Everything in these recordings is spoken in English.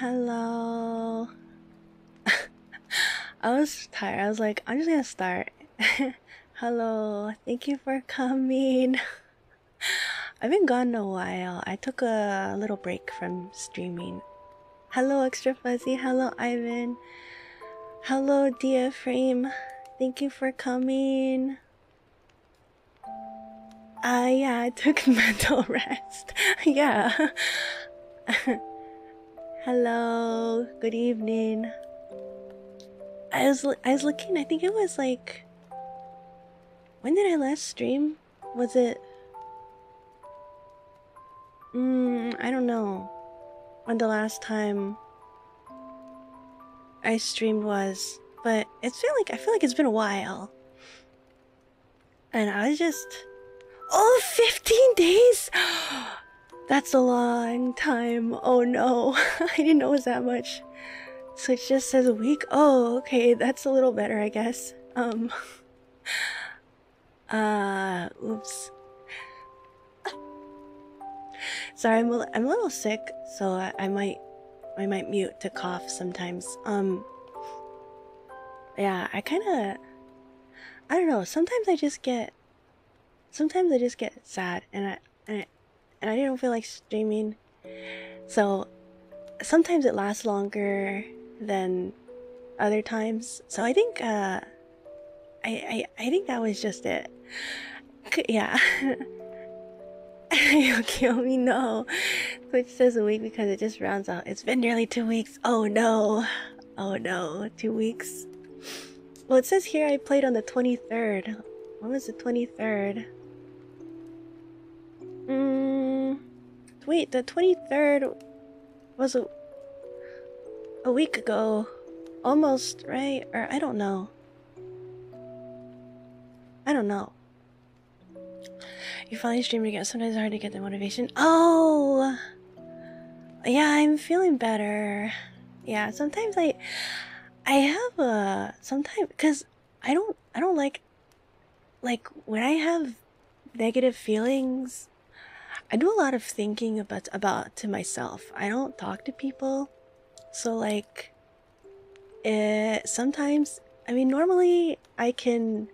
Hello. I was tired. I was like, I'm just gonna start. Hello. Thank you for coming. I've been gone a while. I took a little break from streaming. Hello, Extra Fuzzy. Hello, Ivan. Hello, Dia Frame. Thank you for coming. Uh, yeah, I took mental rest. yeah. Hello, good evening. I was I was looking. I think it was like when did I last stream? Was it? Mm, I don't know when the last time I streamed was, but it's feel like I feel like it's been a while. And I was just Oh, 15 days? That's a long time. Oh no, I didn't know it was that much. So it just says a week. Oh, okay, that's a little better, I guess. Um, uh, oops. Sorry, I'm a, I'm a little sick, so I, I might I might mute to cough sometimes. Um, yeah, I kind of I don't know. Sometimes I just get sometimes I just get sad and I and I, and I don't feel like streaming. So sometimes it lasts longer than other times. So I think uh I I, I think that was just it. Yeah. You'll kill me, no. Twitch says a week because it just rounds out. It's been nearly two weeks. Oh no. Oh no. Two weeks. Well, it says here I played on the 23rd. When was the 23rd? Mm, wait, the 23rd was a, a week ago. Almost, right? Or I don't know. I don't know. You finally streamed again. Sometimes it's hard to get the motivation. Oh! Yeah, I'm feeling better. Yeah, sometimes I I have a sometimes because I don't I don't like like when I have negative feelings I do a lot of thinking about about to myself. I don't talk to people. So like it sometimes I mean normally I can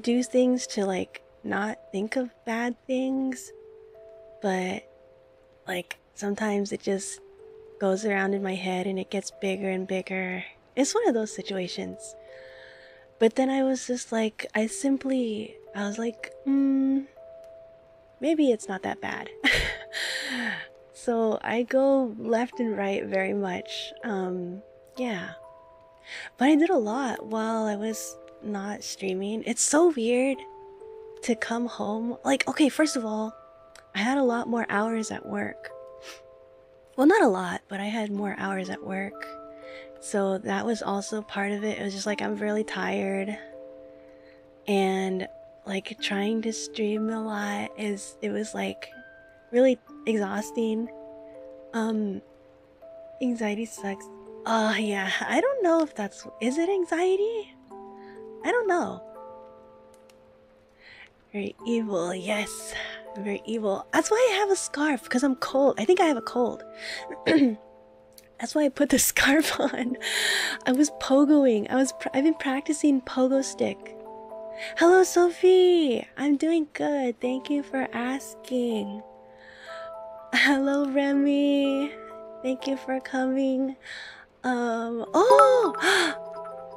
do things to like not think of bad things, but like sometimes it just goes around in my head and it gets bigger and bigger. It's one of those situations. But then I was just like, I simply, I was like, hmm, maybe it's not that bad. so I go left and right very much. Um, yeah. But I did a lot while I was not streaming. It's so weird to come home. Like, okay, first of all, I had a lot more hours at work. Well, not a lot, but I had more hours at work. So that was also part of it. It was just like I'm really tired. And like trying to stream a lot is it was like really exhausting. Um anxiety sucks. Oh yeah, I don't know if that's is it anxiety? I don't know. Very evil, yes. very evil. That's why I have a scarf, because I'm cold. I think I have a cold. That's why I put the scarf on. I was pogoing. I was I've been practicing pogo stick. Hello, Sophie. I'm doing good. Thank you for asking. Hello, Remy. Thank you for coming. Um. Oh,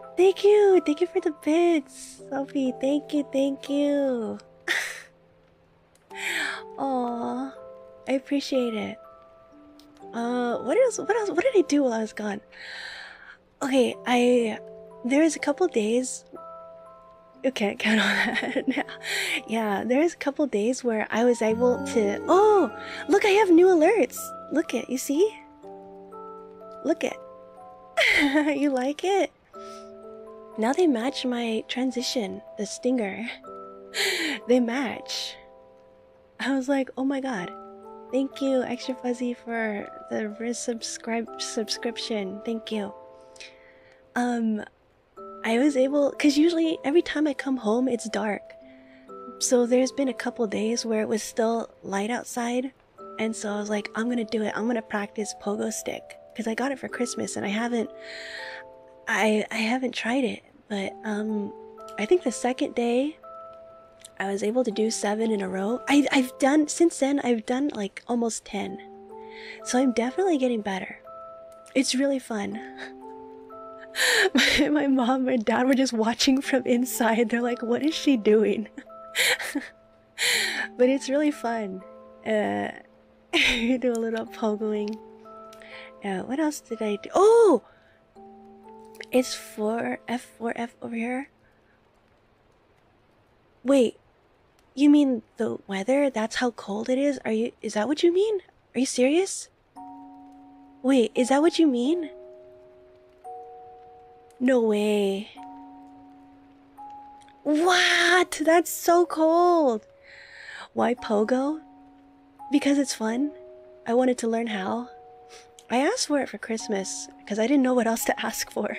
thank you. Thank you for the bits, Sophie. Thank you. Thank you. Aw, I appreciate it. Uh, what else? What else? What did I do while I was gone? Okay, I there was a couple days you can't count on that. yeah, there's a couple days where I was able to. Oh, look, I have new alerts. Look it, you see? Look it. you like it? Now they match my transition, the stinger. they match. I was like, oh my god. Thank you, Extra Fuzzy, for the resubscribe subscription. Thank you. Um, I was able, because usually every time I come home, it's dark. So there's been a couple days where it was still light outside. And so I was like, I'm gonna do it. I'm gonna practice pogo stick. because I got it for Christmas and I haven't I I haven't tried it, but um I think the second day I was able to do 7 in a row. I I've done since then I've done like almost 10. So I'm definitely getting better. It's really fun. my, my mom and dad were just watching from inside. They're like, "What is she doing?" but it's really fun. Uh, do a little pogoing. Uh, what else did I do? Oh, it's four F four F over here. Wait, you mean the weather? That's how cold it is? Are you? Is that what you mean? Are you serious? Wait, is that what you mean? No way. What? That's so cold. Why pogo? Because it's fun. I wanted to learn how. I asked for it for Christmas because I didn't know what else to ask for.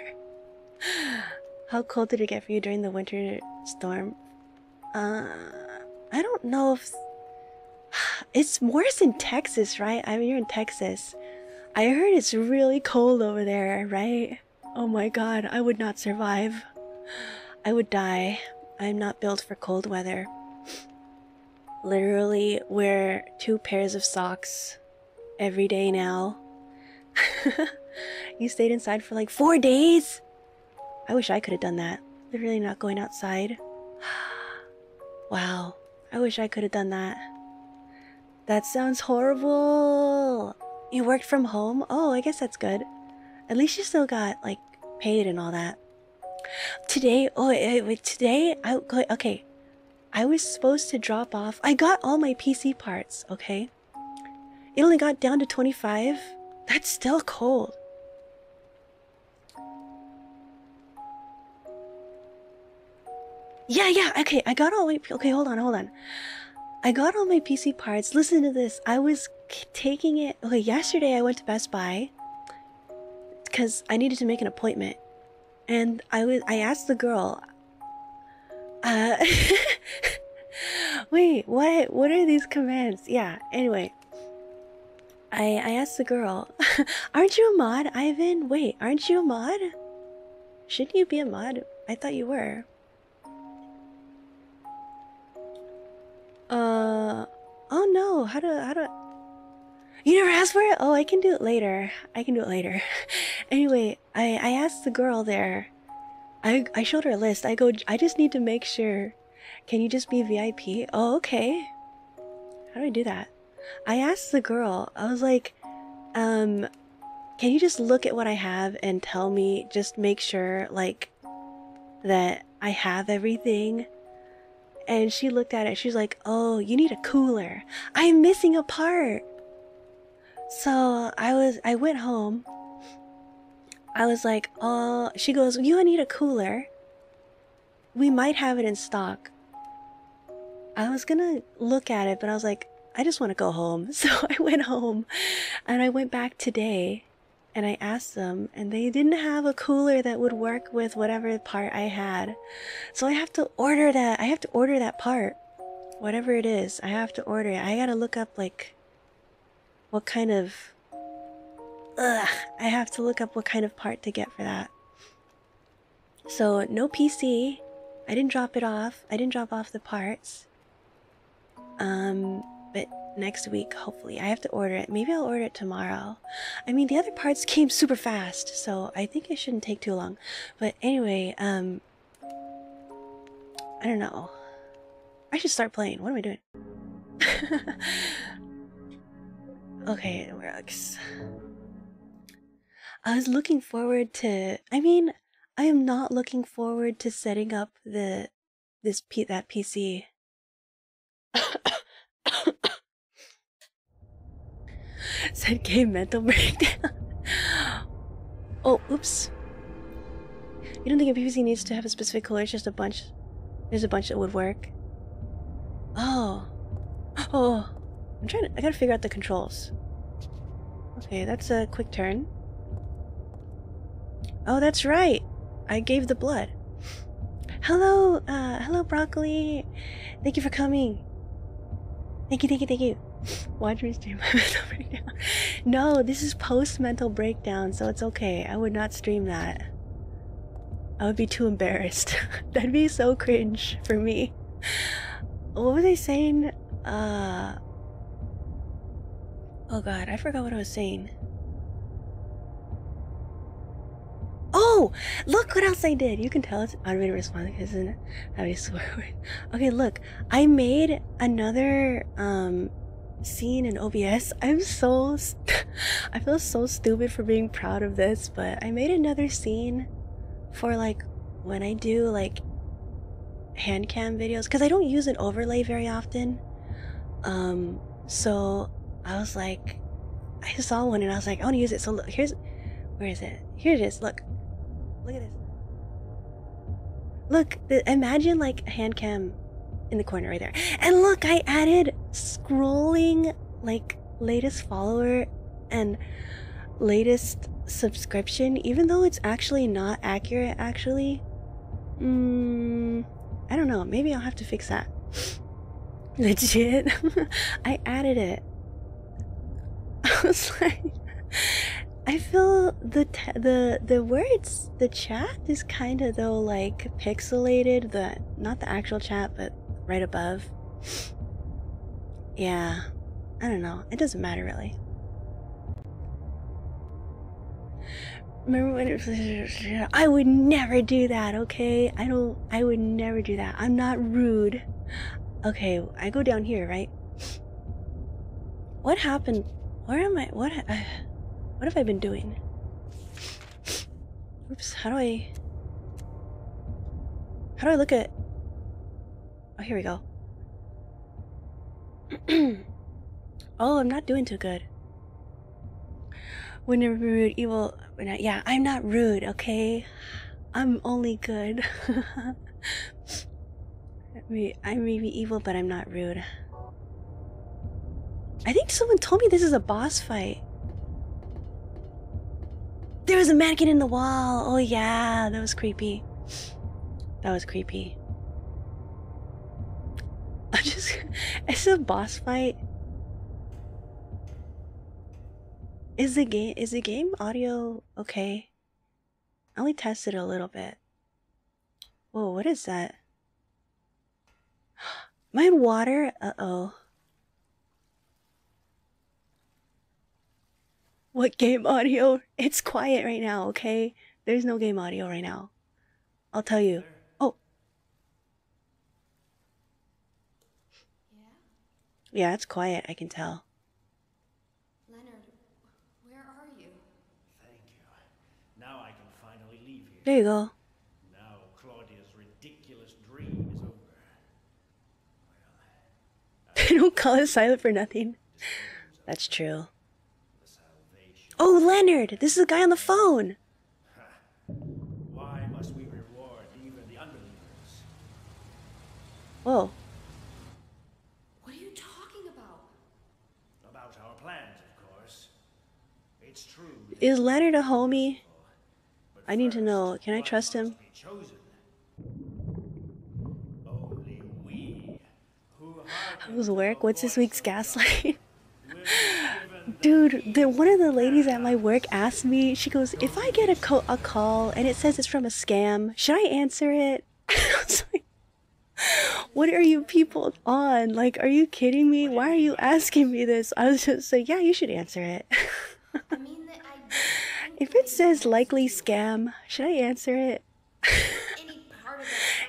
how cold did it get for you during the winter storm? Uh, I don't know if it's worse in Texas, right? I mean, you're in Texas. I heard it's really cold over there, right? Oh my god, I would not survive. I would die. I'm not built for cold weather. Literally wear two pairs of socks every day now. you stayed inside for like four days? I wish I could have done that. Literally not going outside. wow. I wish I could have done that. That sounds horrible. You worked from home? Oh, I guess that's good. At least you still got like paid and all that. Today, oh wait, today I okay. I was supposed to drop off. I got all my PC parts, okay? It only got down to 25. That's still cold. Yeah, yeah, okay, I got all my okay, hold on, hold on. I got all my PC parts. Listen to this. I was taking it. Okay, yesterday I went to Best Buy because I needed to make an appointment, and I was I asked the girl. Uh, wait, what? What are these commands? Yeah. Anyway, I I asked the girl, "Aren't you a mod, Ivan? Wait, aren't you a mod? Shouldn't you be a mod? I thought you were." Uh, oh no, how do how do you never asked for it? Oh, I can do it later. I can do it later. anyway, I I asked the girl there. I I showed her a list. I go. I just need to make sure. Can you just be VIP? Oh, okay. How do I do that? I asked the girl. I was like, um, can you just look at what I have and tell me? Just make sure, like, that I have everything. And she looked at it. She's like, "Oh, you need a cooler. I'm missing a part." So I was, I went home. I was like, oh, she goes, you need a cooler. We might have it in stock. I was gonna look at it, but I was like, I just want to go home. So I went home and I went back today and I asked them, and they didn't have a cooler that would work with whatever part I had. So I have to order that. I have to order that part. Whatever it is, I have to order it. I gotta look up like what kind of. Ugh, I have to look up what kind of part to get for that. So, no PC. I didn't drop it off. I didn't drop off the parts. Um, but next week, hopefully, I have to order it. Maybe I'll order it tomorrow. I mean, the other parts came super fast, so I think it shouldn't take too long. But anyway, um, I don't know. I should start playing. What am I doing? Okay, it works. I was looking forward to. I mean, I am not looking forward to setting up the this P that PC. Said game mental breakdown. oh, oops. You don't think a PC needs to have a specific color? It's just a bunch. There's a bunch that would work. Oh. Oh. I'm trying to. I gotta figure out the controls. Okay, that's a quick turn. Oh, that's right. I gave the blood. Hello, uh, hello, broccoli. Thank you for coming. Thank you, thank you, thank you. Watch me stream my mental breakdown. No, this is post mental breakdown, so it's okay. I would not stream that. I would be too embarrassed. That'd be so cringe for me. What was I saying? Uh. Oh god, I forgot what I was saying. Oh, look what else I did. You can tell it's automated response because it's a swear word. Okay, look, I made another um scene in OBS. I'm so, I feel so stupid for being proud of this, but I made another scene for like when I do like hand cam videos because I don't use an overlay very often. Um, so I was like, I saw one and I was like, I want to use it. So look, here's, where is it? Here it is. Look, look at this. Look, the, imagine like a hand cam in the corner right there. And look, I added scrolling like latest follower and latest subscription, even though it's actually not accurate, actually. Mm, I don't know. Maybe I'll have to fix that. Legit. I added it. I was like, I feel the the the words the chat is kind of though like pixelated. The not the actual chat, but right above. Yeah, I don't know. It doesn't matter really. Remember when it was, I would never do that, okay? I don't, I would never do that. I'm not rude. Okay, I go down here, right? What happened? Where am I? What, uh, what have I been doing? Oops, how do I, how do I look at, oh, here we go. oh, I'm not doing too good. Would never be rude, evil. Not, yeah, I'm not rude, okay? I'm only good. I may be evil, but I'm not rude. I think someone told me this is a boss fight. There was a mannequin in the wall. Oh yeah, that was creepy. That was creepy. I'm just. It's a boss fight. Is the game is the game audio okay? I only tested a little bit. Whoa, what is that? My water? Uh What game audio? It's quiet right now, okay? There's no game audio right now. I'll tell you. Oh. Yeah, it's quiet, I can tell. Leonard, where There you go. Now Claudia's ridiculous dream is over. Well, they don't call it silent for nothing. That's true. Oh, Leonard! This is a guy on the phone! Why must we reward even the unbelievers? Whoa. What are you talking about? About our plans, of course. It's true. Is Leonard a homie? I need to know. Can I trust him? How's work? What's this week's gaslight? Dude, the, one of the ladies at my work asked me, she goes, if I get a, a call and it says it's from a scam, should I answer it? I was like, what are you people on? Like, are you kidding me? Why are you asking me this? I was just like, yeah, you should answer it. If it says likely scam, should I answer it?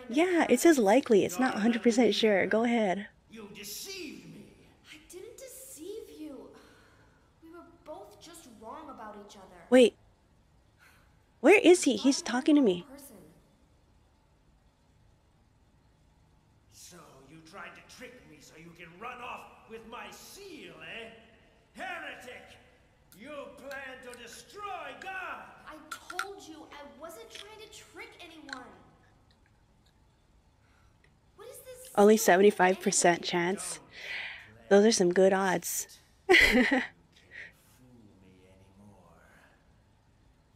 yeah, it says likely. It's not 100% sure. Go ahead. You deceived me. I didn't deceive you. We were both just wrong about each other. Wait. Where is he? He's talking to me. So you tried to trick me so you can run off with my seal, eh? Heretic! You plan to destroy God! I told you I wasn't trying to trick anyone. What is this? Only 75% chance. Those are some good odds. Fool me anymore.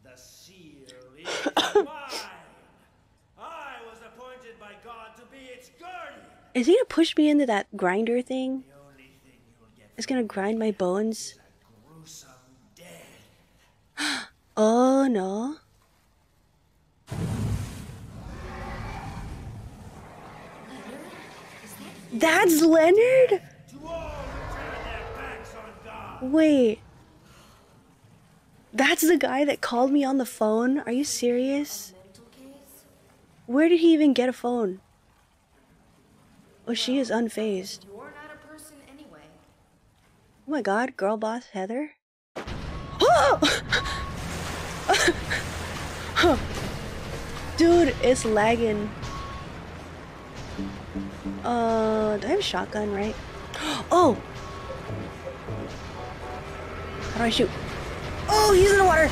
The seal is mine! I was appointed by God to be its guardian! Is he gonna push me into that grinder thing? It's gonna grind my bones. Oh no. That's Leonard? To all who turn their backs on God. Wait. That's the guy that called me on the phone? Are you serious? Where did he even get a phone? Oh, she is unfazed. You're not a person anyway. Oh my god, girl boss Heather? Oh! Dude, it's lagging. Uh, do I have a shotgun, right? Oh! How do I shoot? Oh, he's in the water!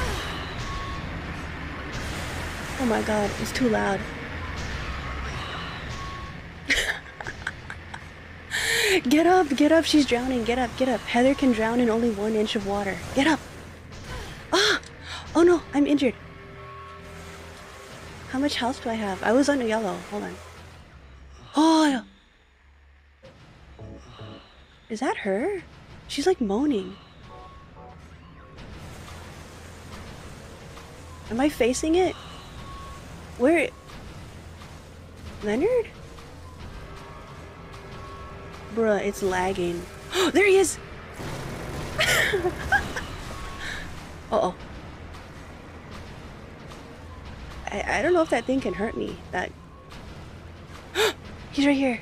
Oh my god, it's too loud. get up, get up, she's drowning. Get up, get up. Heather can drown in only one inch of water. Get up! Ah! Oh no, I'm injured. How much health do I have? I was on yellow. Hold on. Oh! Is that her? She's like moaning. Am I facing it? Where? Leonard? Bruh, it's lagging. Oh, there he is! Uh-oh. I, I don't know if that thing can hurt me. That... he's right here.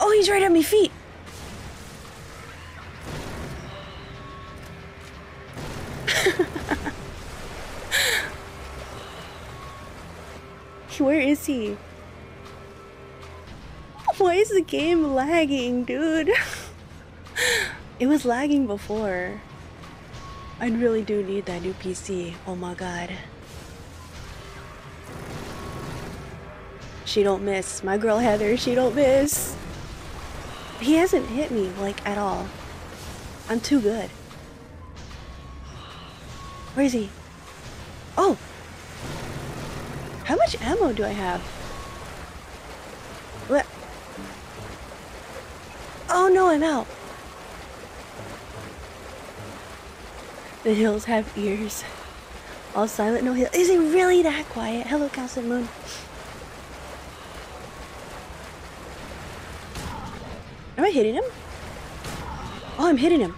Oh, he's right at my feet! Where is he? Why is the game lagging, dude? it was lagging before. I really do need that new PC. Oh my god. She don't miss. My girl Heather, she don't miss. He hasn't hit me, like, at all. I'm too good. Where is he? Oh! How much ammo do I have? What? Oh no, I'm out. The hills have ears. All silent, no hill. Is it really that quiet? Hello, Castle Moon. Am I hitting him? Oh, I'm hitting him.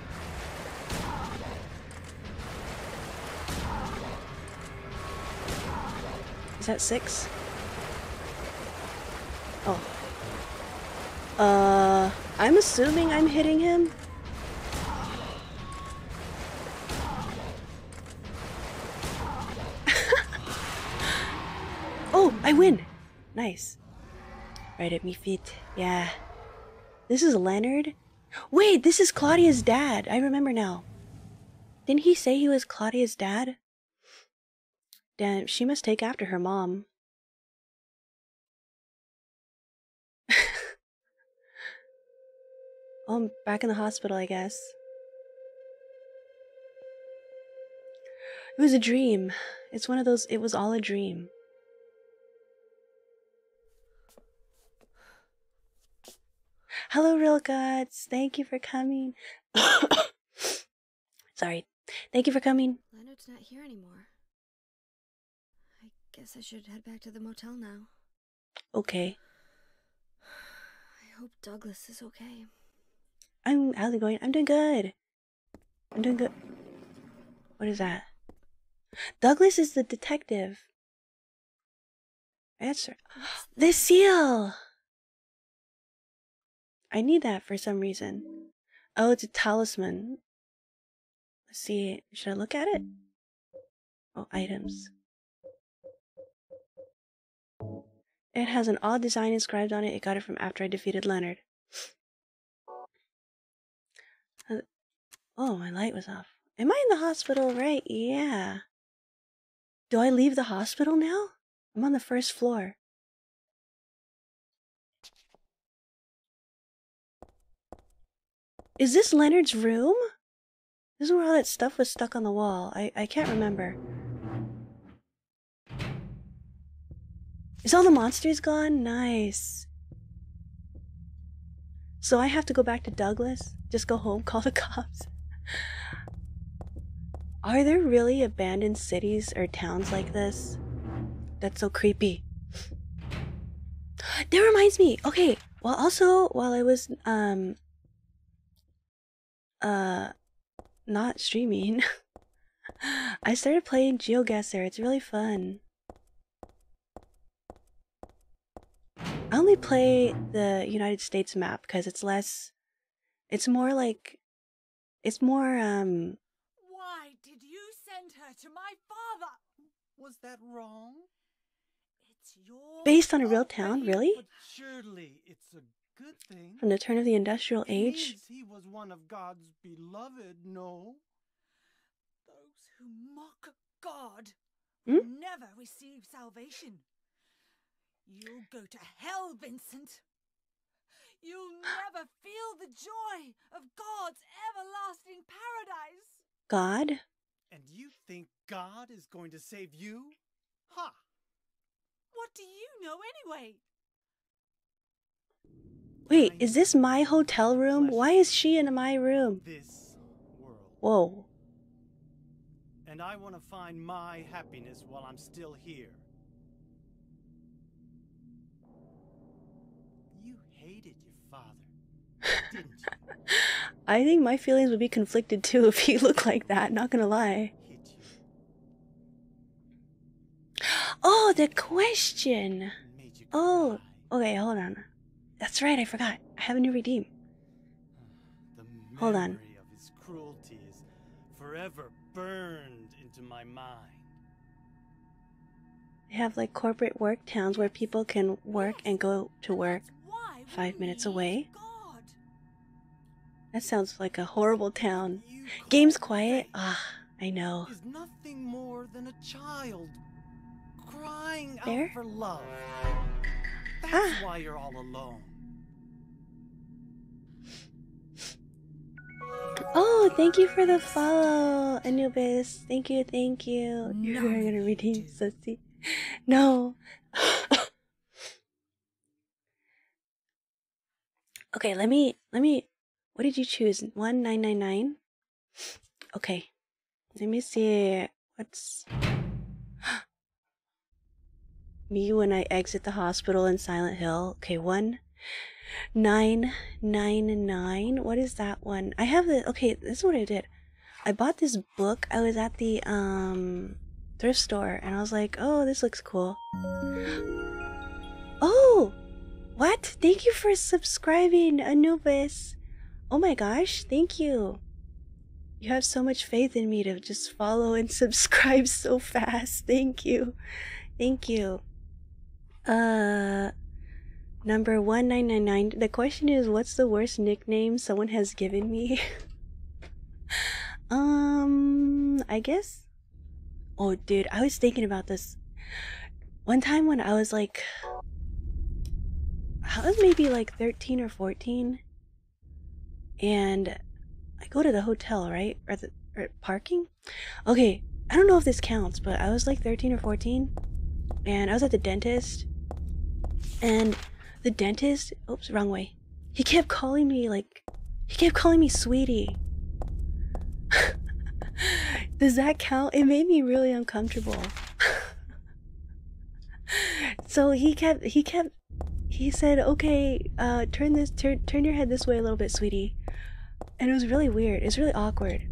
That six? Oh. Uh, I'm assuming I'm hitting him. oh, I win! Nice. Right at me feet. Yeah. This is Leonard? Wait, this is Claudia's dad. I remember now. Didn't he say he was Claudia's dad? Damn, she must take after her mom. oh, I'm back in the hospital, I guess. It was a dream. It's one of those, it was all a dream. Hello, real gods. Thank you for coming. Sorry. Thank you for coming. Leonard's not here anymore. Guess I should head back to the motel now. Okay. I hope Douglas is okay. I'm how's it going? I'm doing good. I'm doing good. What is that? Douglas is the detective. Answer. The seal. I need that for some reason. Oh, it's a talisman. Let's see. Should I look at it? Oh, items. It has an odd design inscribed on it. It got it from after I defeated Leonard. Uh, Oh, my light was off. Am I in the hospital, right? Yeah. Do I leave the hospital now? I'm on the first floor. Is this Leonard's room? This is where all that stuff was stuck on the wall. I, I can't remember. Is all the monsters gone? Nice. So I have to go back to Douglas, just go home, call the cops. Are there really abandoned cities or towns like this? That's so creepy. That reminds me. Okay, well also while I was um uh not streaming, I started playing GeoGuessr. It's really fun. I only play the United States map because it's less. It's more like. It's more, um. Why did you send her to my father? Was that wrong? It's your Based on a real town, really? But surely it's a good thing. From the turn of the industrial age? he was one of God's beloved, no? Those who mock God Hmm? never receive salvation. You'll go to hell, Vincent. You'll never feel the joy of God's everlasting paradise. God? And you think God is going to save you? Ha! What do you know anyway? Wait, is this my hotel room? Why is she in my room? This world. Whoa. And I want to find my happiness while I'm still here. I think my feelings would be conflicted too if he looked like that, not gonna lie. Oh, the question! and made you Oh, okay, hold on. That's right, I forgot. I have a new redeem. Hold on. of his cruelty is forever burned into my mind. They have like corporate work towns where people can work and go to work. that's why we five minutes away. That sounds like a horrible town. Game's quiet? Ah, I know. Is nothing more than a child crying There? out for love. That's Ah. why you're all alone. Oh, thank you for the follow, Anubis. Thank you, thank you. You're gonna redeem. Sussy. No. okay, let me let me what did you choose? One nine nine nine? Okay. Let me see what's me when I exit the hospital in Silent Hill. Okay, one nine nine nine. What is that one? I have the okay. This is what I did. I bought this book. I was at the um thrift store and I was like, oh, this looks cool. Oh, what? Thank you for subscribing, Anubis. Oh my gosh, thank you. You have so much faith in me to just follow and subscribe so fast. Thank you. Thank you. Uh number 1999. The question is what's the worst nickname someone has given me? um, I guess Oh, dude, I was thinking about this. One time when I was like I was maybe like 13 or 14 and I go to the hotel, right? Or the or parking? Okay, I don't know if this counts, but I was like 13 or 14 and I was at the dentist and the dentist, oops, wrong way. He kept calling me like he kept calling me sweetie. Does that count? It made me really uncomfortable. so he kept he kept he said, "Okay, uh turn this turn turn your head this way a little bit, sweetie." And it was really weird. It was really awkward.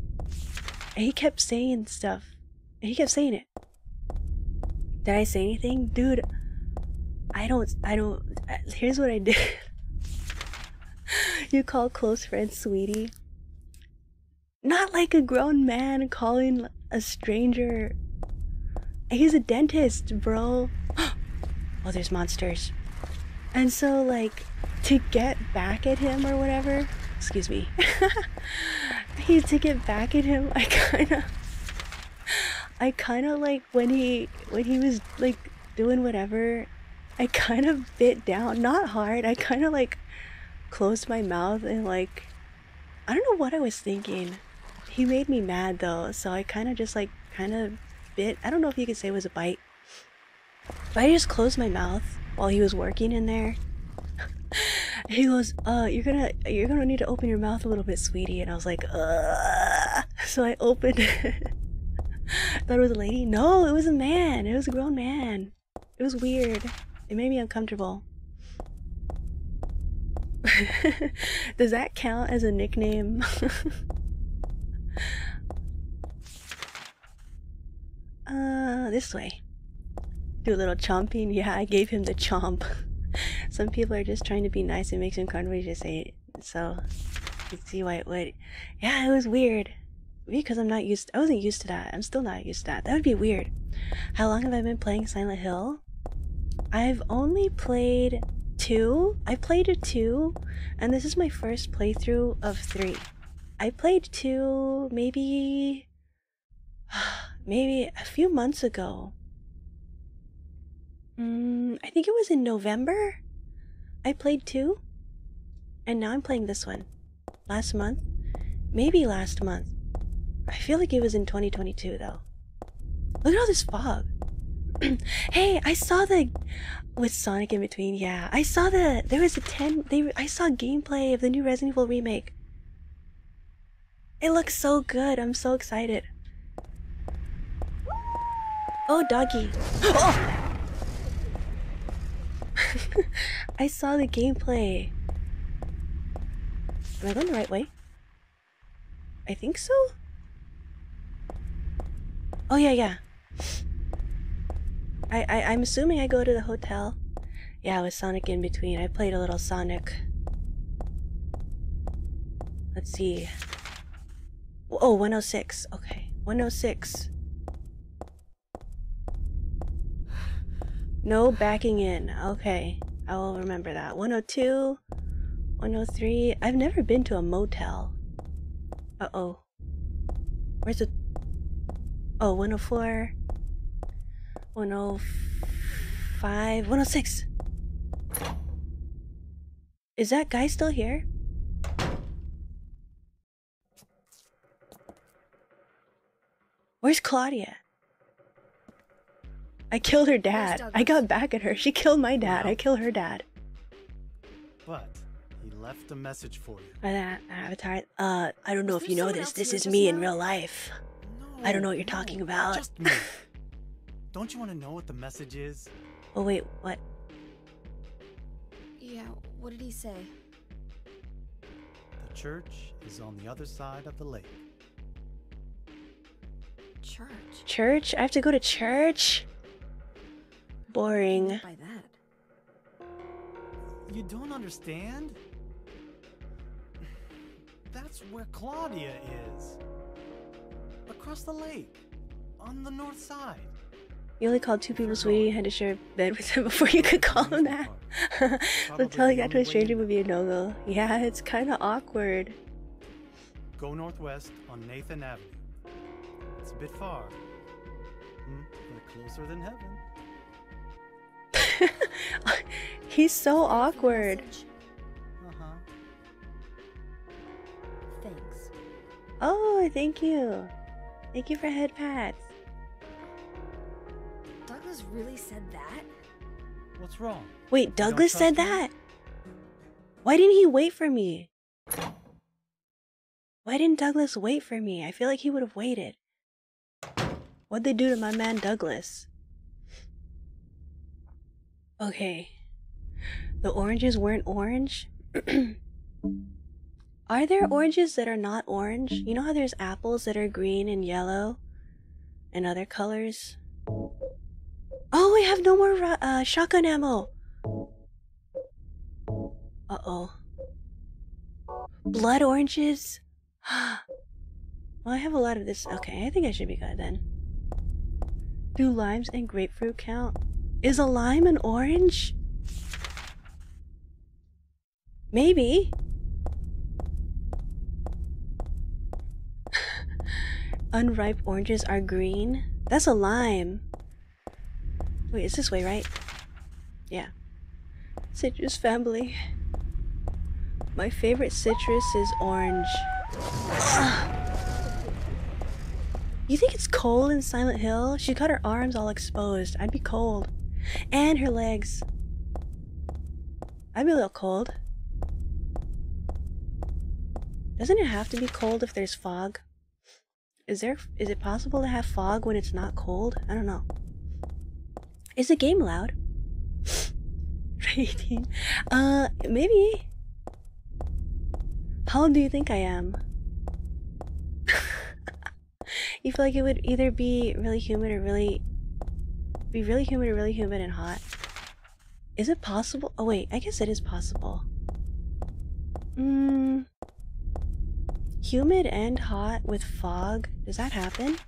And he kept saying stuff. And he kept saying it. Did I say anything? Dude, I don't I don't uh, here's what I did. you call close friends sweetie. Not like a grown man calling a stranger. He's a dentist, bro. oh, there's monsters. And so, like, to get back at him or whatever, excuse me, he to get back at him, I kind of, I kind of like when he when he was like doing whatever, I kind of bit down, not hard. I kind of like closed my mouth and like, I don't know what I was thinking. He made me mad though, so I kind of just like kind of bit. I don't know if you could say it was a bite, but I just closed my mouth while he was working in there. he goes, "Uh, you're gonna you're gonna need to open your mouth a little bit, sweetie." And I was like, "Uh." So I opened. it. Thought it was a lady. No, it was a man. It was a grown man. It was weird. It made me uncomfortable. Does that count as a nickname? uh, this way. Do a little chomping. Yeah, I gave him the chomp. Some people are just trying to be nice and makes him comfortable to say it. So, you see why it would. Yeah, it was weird. Because I'm not used. I wasn't used to that. I'm still not used to that. That would be weird. How long have I been playing Silent Hill? I've only played two. I played a two, and this is my first playthrough of three. I played two maybe maybe a few months ago. Mm, I think it was in November. I played two, and now I'm playing this one. Last month, maybe last month. I feel like it was in 2022 though. Look at all this fog. hey, I saw the with Sonic in between. Yeah, I saw the there was a 10 they I saw gameplay of the new Resident Evil remake. It looks so good. I'm so excited. Oh, doggy. Oh! I saw the gameplay. Am I going the right way? I think so. Oh yeah, yeah. I, I I'm assuming I go to the hotel. Yeah, with Sonic in between. I played a little Sonic. Let's see. Oh, 106. Okay. 106. No backing in. Okay. I will remember that. 102. 103. I've never been to a motel. Uh oh. Where's the. Oh, 104. 105. 106. Is that guy still here? Where's Claudia? I killed her dad. I got back at her. She killed my dad. I killed her dad. But he left a message for you. Uh, that avatar. Uh, I don't know Was if you know this. This is just me in real life. I don't know what you're talking about. Just me. don't you want to know what the message is? Oh wait, what? Yeah, what did he say? The church is on the other side of the lake. Church. Church? I have to go to church? Boring. By that. You don't understand? That's where Claudia is. Across the lake. On the north side. You only called two people sweetie and had to share a bed with them before you could call them that. so telling that to a stranger would be a no-go. Yeah, it's kind of awkward. Go northwest on Nathan Avenue. It's a bit far. Hmm, but closer than heaven. He's so awkward. Uh-huh. Thanks. Oh, thank you. Thank you for head pats. Douglas really said that? What's wrong? Wait, Douglas said trust me? that? Why didn't he wait for me? Why didn't Douglas wait for me? I feel like he would have waited. What'd they do to my man Douglas? Okay. The oranges weren't orange? are there oranges that are not orange? You know how there's apples that are green and yellow and other colors? Oh, we have no more uh, shotgun ammo. Uh oh. Blood oranges? well, I have a lot of this. Okay, I think I should be good then. Do limes and grapefruit count? Is a lime an orange? Maybe. Unripe oranges are green? That's a lime. Wait, it's this way, right? Yeah. Citrus family. My favorite citrus is orange. You think it's cold in Silent Hill? She got her arms all exposed. I'd be cold. And her legs. Be a little cold. Doesn't it have to be cold if there's fog? Is there is it possible to have fog when it's not cold? I don't know. Is the game loud? 18. Uh maybe. How old do you think I am? you feel like it would either be really humid or really be really humid or really humid and hot. Is it possible? Oh wait, I guess it is possible. Mm, humid and hot with fog. Does that happen?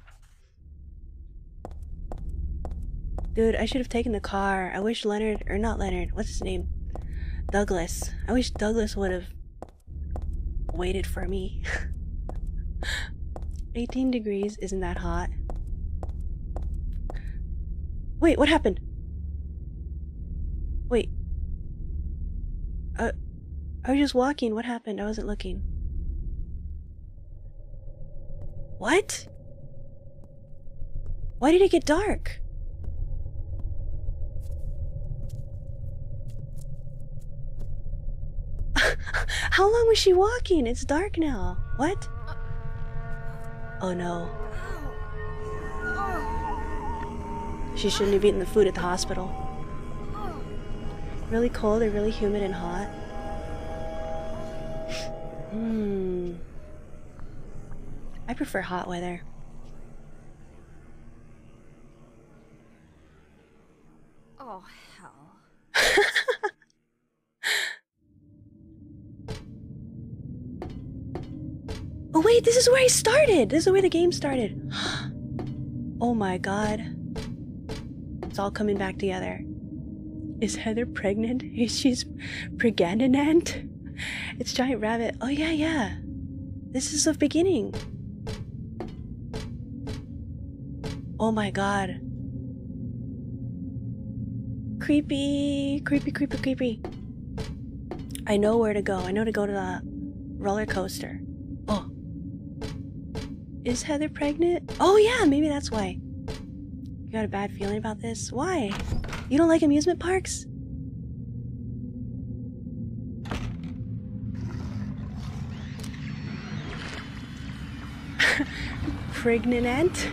Dude, I should have taken the car. I wish Leonard, or not Leonard, what's his name? Douglas. I wish Douglas would have waited for me. 18 degrees isn't that hot. Wait, what happened? Wait. Uh, I was just walking. What happened? I wasn't looking. What? Why did it get dark? How long was she walking? It's dark now. What? Oh no. She shouldn't have eaten the food at the hospital. Really cold or really humid and hot? Hmm. I prefer hot weather. Oh, hell. Oh wait, this is where I started. This is where the game started. oh my god. All coming back together. Is Heather pregnant? Is she's pregnant? It's Giant Rabbit. Oh yeah, yeah. This is the beginning. Oh my god. Creepy, creepy, creepy, creepy. I know where to go. I know to go to the roller coaster. Oh. Is Heather pregnant? Oh yeah, maybe that's why. You got a bad feeling about this? Why? You don't like amusement parks? Pregnant ant?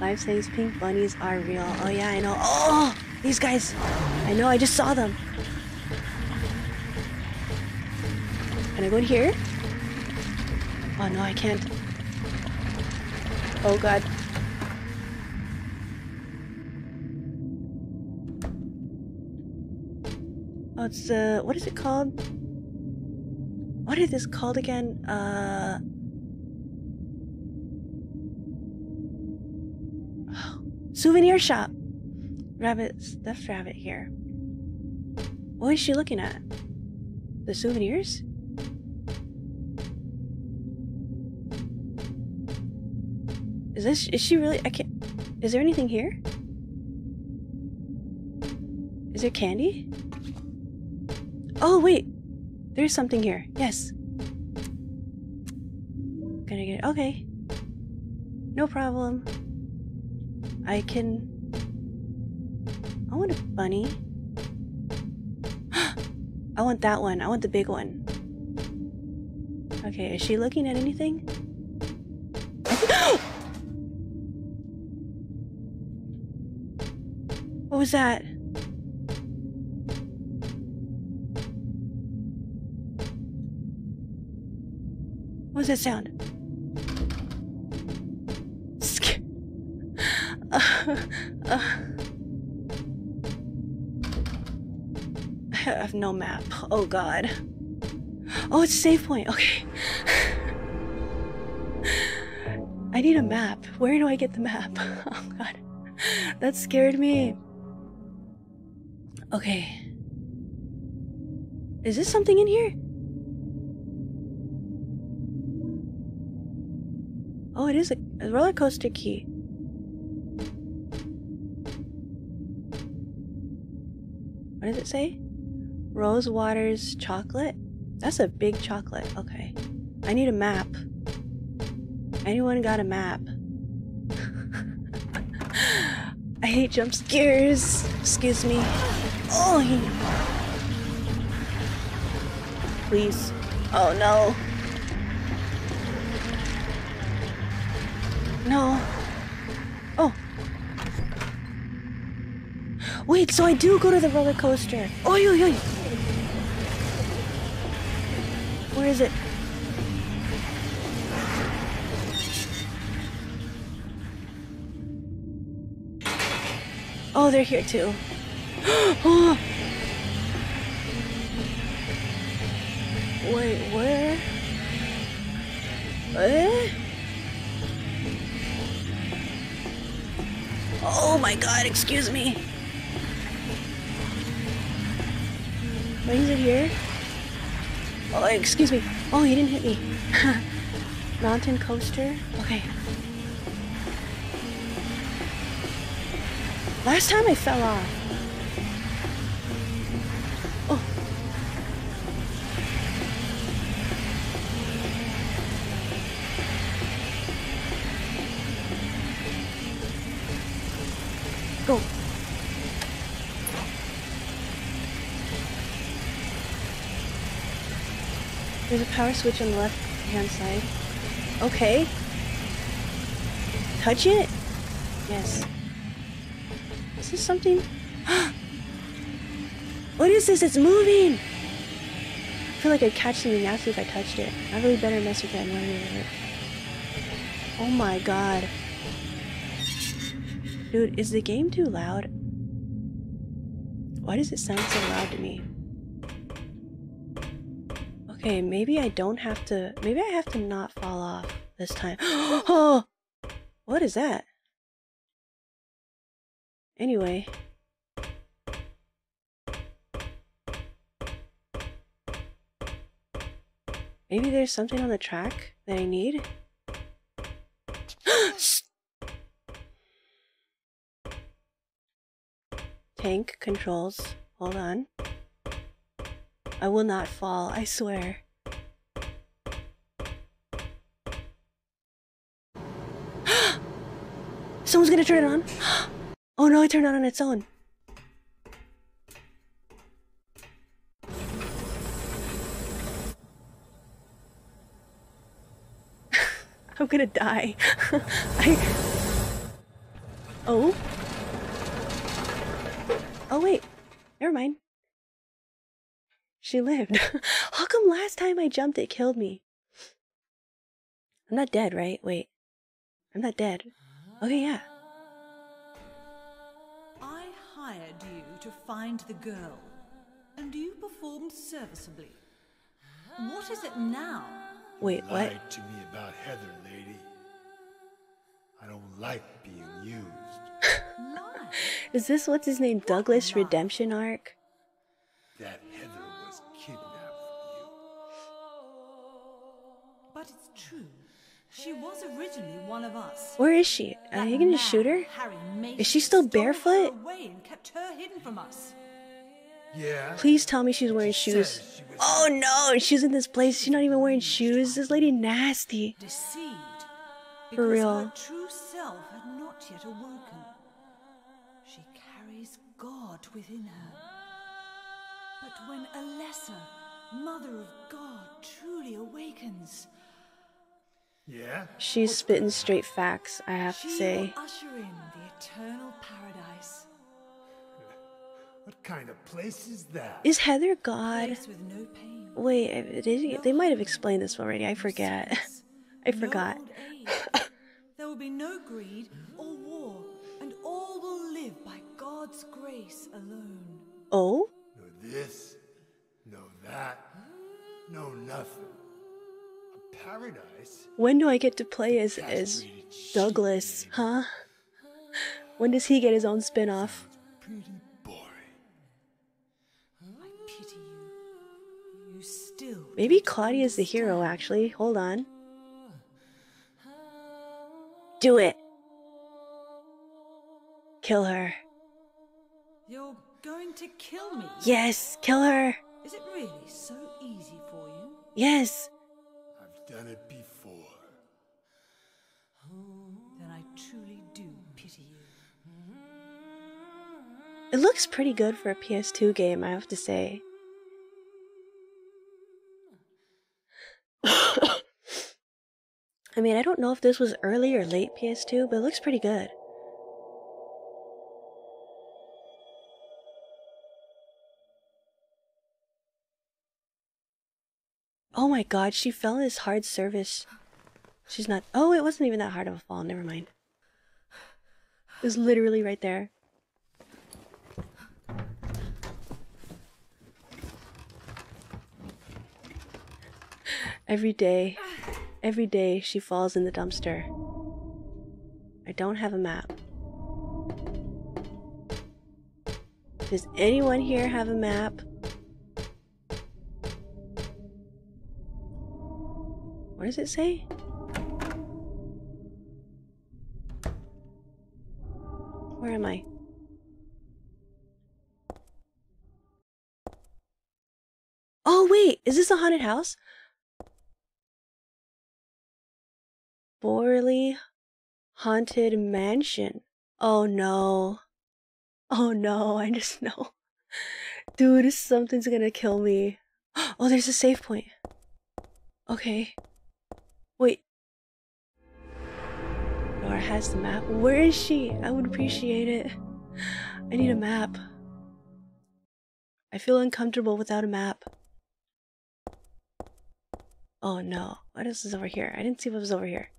Life says pink bunnies are real. Oh yeah, I know. Oh, these guys. I know, I just saw them. Can I go in here? Oh no, I can't. Oh god. It's uh, what is it called? What is this called again? Uh. souvenir shop. Rabbit, stuffed rabbit here. What is she looking at? The souvenirs? Is this, is she really, I can't, is there anything here? Is there candy? Oh, wait. There's something here. Yes. Gonna get it. Okay. No problem. I can. I want a bunny. I want that one. I want the big one. Okay, is she looking at anything? what was that? What was that sound? Sk- uh, uh. I have no map. Oh god. Oh, it's save point. Okay. I need a map. Where do I get the map? Oh god. That scared me. Okay. Is this something in here? Oh, it is a, roller coaster key. What does it say? Rose Waters chocolate? That's a big chocolate. Okay. I need a map. Anyone got a map? I hate jump scares. Excuse me. Oh. Please. Oh no. No. Oh. Wait, so I do go to the roller coaster. Oi, oi, oi. Where is it? Oh, they're here too. oh. Wait, where? Eh? Oh my god, excuse me. Why is it here? Oh, excuse me. Oh, he didn't hit me. Mountain coaster? Okay. Last time I fell off. Power switch on the left hand side. Okay. Touch it? Yes. Is this something? what is this? It's moving! I feel like I'd catch something nasty if I touched it. I really better mess with that money. Oh my god. Dude, is the game too loud? Why does it sound so loud to me? Okay, maybe I don't have to. Maybe I have to not fall off this time. oh! What is that? Anyway. Maybe there's something on the track that I need? Tank controls. Hold on. I will not fall, I swear. Someone's gonna turn it on. Oh no, it turned on on its own. I'm gonna die. I. Oh. Oh wait. Never mind. She lived. How come last time I jumped it killed me? I'm not dead, right? Wait. I'm not dead. Okay, yeah. I hired you to find the girl, and you performed serviceably. What is it now? Wait, what? Lied to me about Heather, lady. I don't like being used. Is this what's his name? Douglas Redemption Arc? That She was originally one of us. Where is she? Are That you gonna man, shoot her? Harry Is she still stole her barefoot? and kept her hidden from us. Yeah. Please tell me she's wearing She shoes. she Oh no, she's in this place. She's not even wearing shoes. This lady nasty. Deceived. For real. Her true self had not yet awoken. She carries God within her. But when Alessa, Mother of God, truly awakens, Yeah? She's spitting straight facts, I have to say. will usher in the eternal paradise. What kind of place is that? Is Heather God? With no pain. Wait, it is, they might have explained this already. I forget. sickness, I forgot. old there will be no greed or war, and all will live by God's grace alone. Oh? No this, no that, no nothing. A paradise? When do I get to play as as Douglas, huh? When does he get his own spin-off? Pretty boring. I pity you. You still. Maybe don't Claudia's the hero, actually. Hold on. Do it. Kill her. You're going to kill me? Yes, kill her. Is it really so easy for you? Yes. I've done it before. Then I truly do pity you. It looks pretty good for a PS2 game, I have to say. I mean, I don't know if this was early or late PS2, but it looks pretty good. Oh my god, she fell in this hard service. She's not. Oh, it wasn't even that hard of a fall. Never mind. It was literally right there. Every day, every day she falls in the dumpster. I don't have a map. Does anyone here have a map? What does it say? Where am I? Oh, wait, is this a haunted house? Borley Haunted Mansion. Oh no. Oh no, I just know. Dude, something's gonna kill me. Oh, there's a save point. Okay. Wait. Nora has the map. Where is she? I would appreciate it. I need a map. I feel uncomfortable without a map. Oh no. What else is over here? I didn't see what was over here.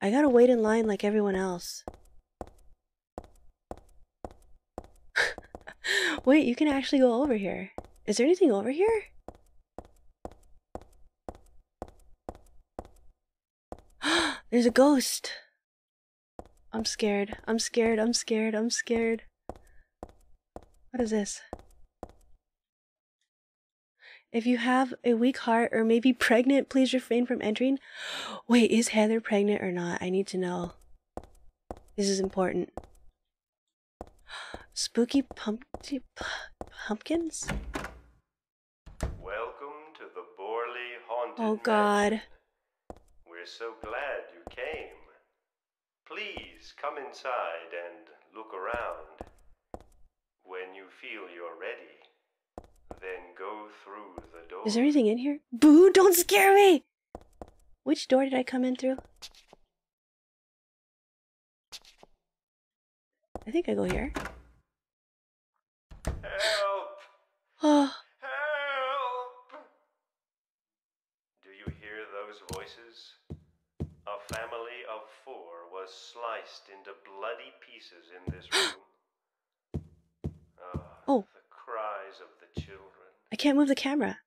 I gotta wait in line like everyone else. Wait, you can actually go over here. Is there anything over here? There's a ghost. I'm scared. I'm scared. I'm scared. I'm scared. What is this? If you have a weak heart or may be pregnant, please refrain from entering. Wait, is Heather pregnant or not? I need to know. This is important. Spooky pump pumpkins? Welcome to the Borley Haunted Oh god. Mansion. We're so glad. Please come inside and look around. When you feel you're ready, then go through the door. Is there anything in here? Boo, don't scare me! Which door did I come in through? I think I go here. Help! Oh, was sliced into bloody pieces in this room. Ah, Oh. The cries of the children. I can't move the camera.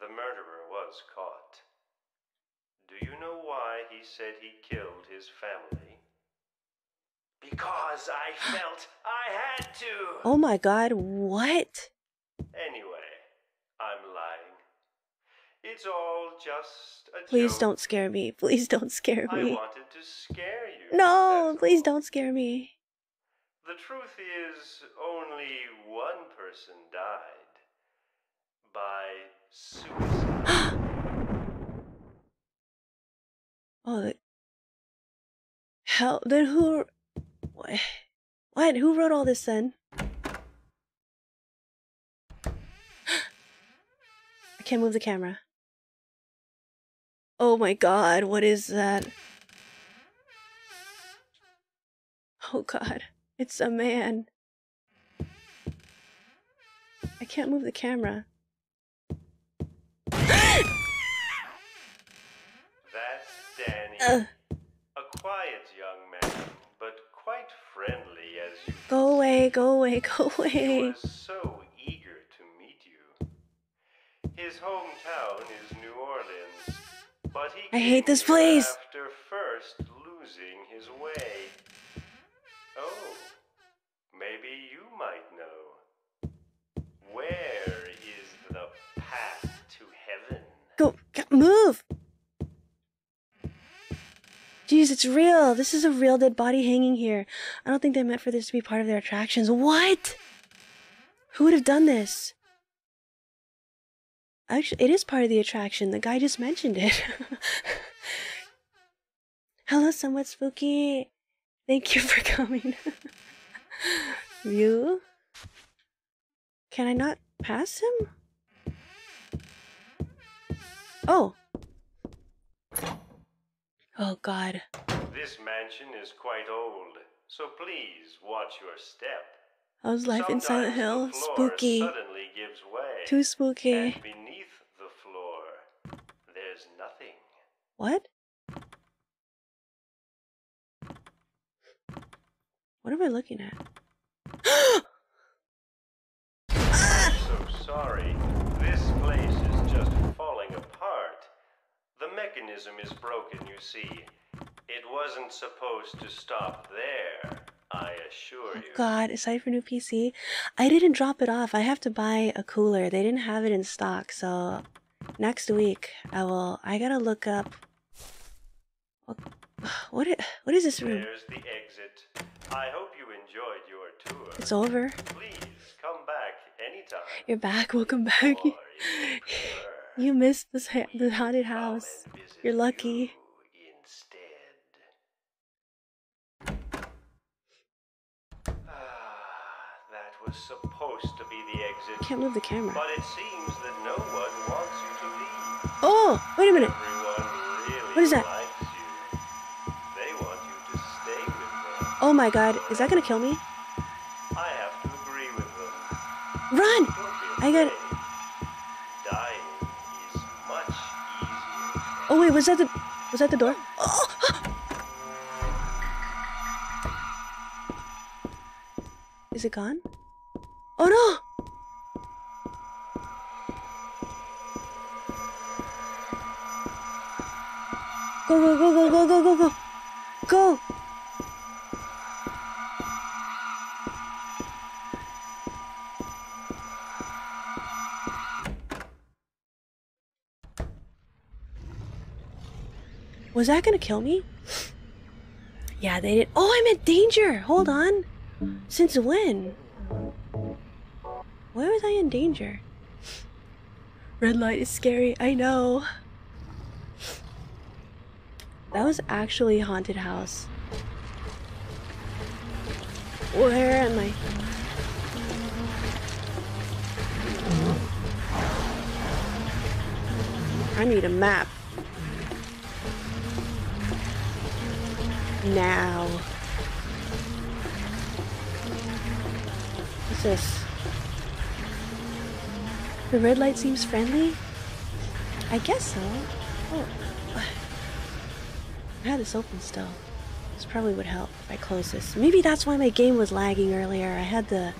The murderer was caught. Do you know why he said he killed his family? Because I felt I had to! Oh my god, what? Anyway, I'm lying. It's all just a Please joke. don't scare me. Please don't scare me. I wanted to scare you. No, please all. don't scare me. The truth is, only one person died. By suicide. Oh, the... hell. Then who? What? What? Who wrote all this then? I can't move the camera. Oh my god, what is that? Oh god, it's a man. I can't move the camera. That's Danny. Ugh. A quiet young man, but quite friendly as you Go away, go away, go He away. was so eager to meet you. His hometown is New Orleans, I hate this place. after first losing his way. Oh, maybe you might know. Where is the path to heaven? Go, move! Jeez, it's real. This is a real dead body hanging here. I don't think they meant for this to be part of their attractions. What? Who would have done this? Actually, it is part of the attraction. The guy just mentioned it. Hello, somewhat spooky. Thank you for coming. you? Can I not pass him? Oh. Oh god. This mansion is quite old, so please watch your step. How's life in Silent Sometimes the Hill? Spooky. suddenly gives way. Too spooky. And beneath the floor, there's nothing. What? What am I looking at? I'm so sorry. This place is just falling apart. The mechanism is broken, you see. It wasn't supposed to stop there, I assure oh you. God, aside for new PC, I didn't drop it off. I have to buy a cooler. They didn't have it in stock, so next week I will. I gotta look up. What? What is, what is this room? There's the exit. I hope you enjoyed your tour. It's over. Please come back anytime. You're back. Welcome back. You missed this ha- the haunted house. You're lucky. you Instead. Ah, that was supposed to be the exit. I Can't move the camera. But it seems that no one wants you to leave. Oh, wait a minute. Really What is that? you. They want you to stay with them. Oh my God, is that gonna kill me? I have to agree with them. Run! I got- afraid. Dying is much easier. Oh wait, was that the was that the door? Oh! Is it gone? Oh no! Go go go go go go go go! Go! Was that gonna kill me? Yeah, they did. Oh, I'm in danger! Hold on. Since when? Why was I in danger? Red light is scary, I know. That was actually haunted house. Where am I? I need a map. Now. What's this? The red light seems friendly? I guess so. Oh. I had this open still. This probably would help if I close this. Maybe that's why my game was lagging earlier. I had the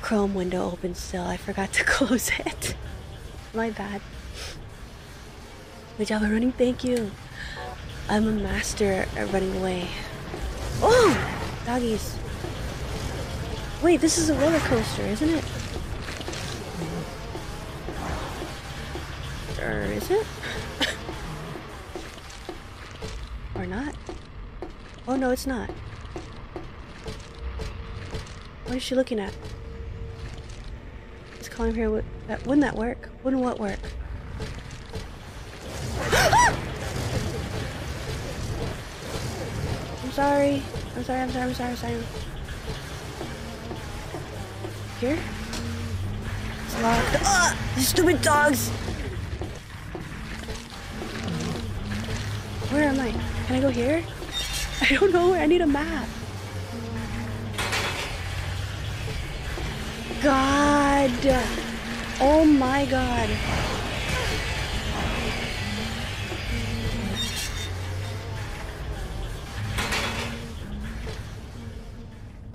Chrome window open still. I forgot to close it. my bad. Good job at running. Thank you. I'm a master at running away. Oh! Doggies. Wait, this is a roller coaster, isn't it? Or is it? or not? Oh no, it's not. What is she looking at? Let's call him here. Would that wouldn't that work? Wouldn't what work? I'm sorry. I'm sorry. I'm sorry. I'm sorry. I'm sorry. Here? It's locked. Ah! These stupid dogs! Where am I? Can I go here? I don't know where. I need a map. God. Oh my god.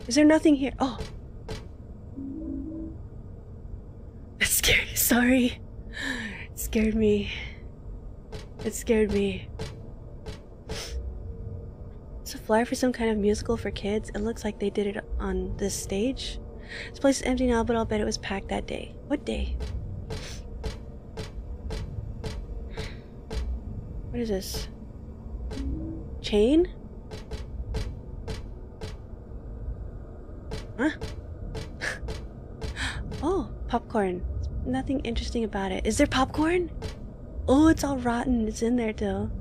Is there nothing here? Oh. That's scary. Sorry. It scared me. It scared me. Flyer for some kind of musical for kids. It looks like they did it on this stage. This place is empty now, but I'll bet it was packed that day. What day? What is this? Chain? Huh? oh, popcorn. Nothing interesting about it. Is there popcorn? Oh, it's all rotten. It's in there, though.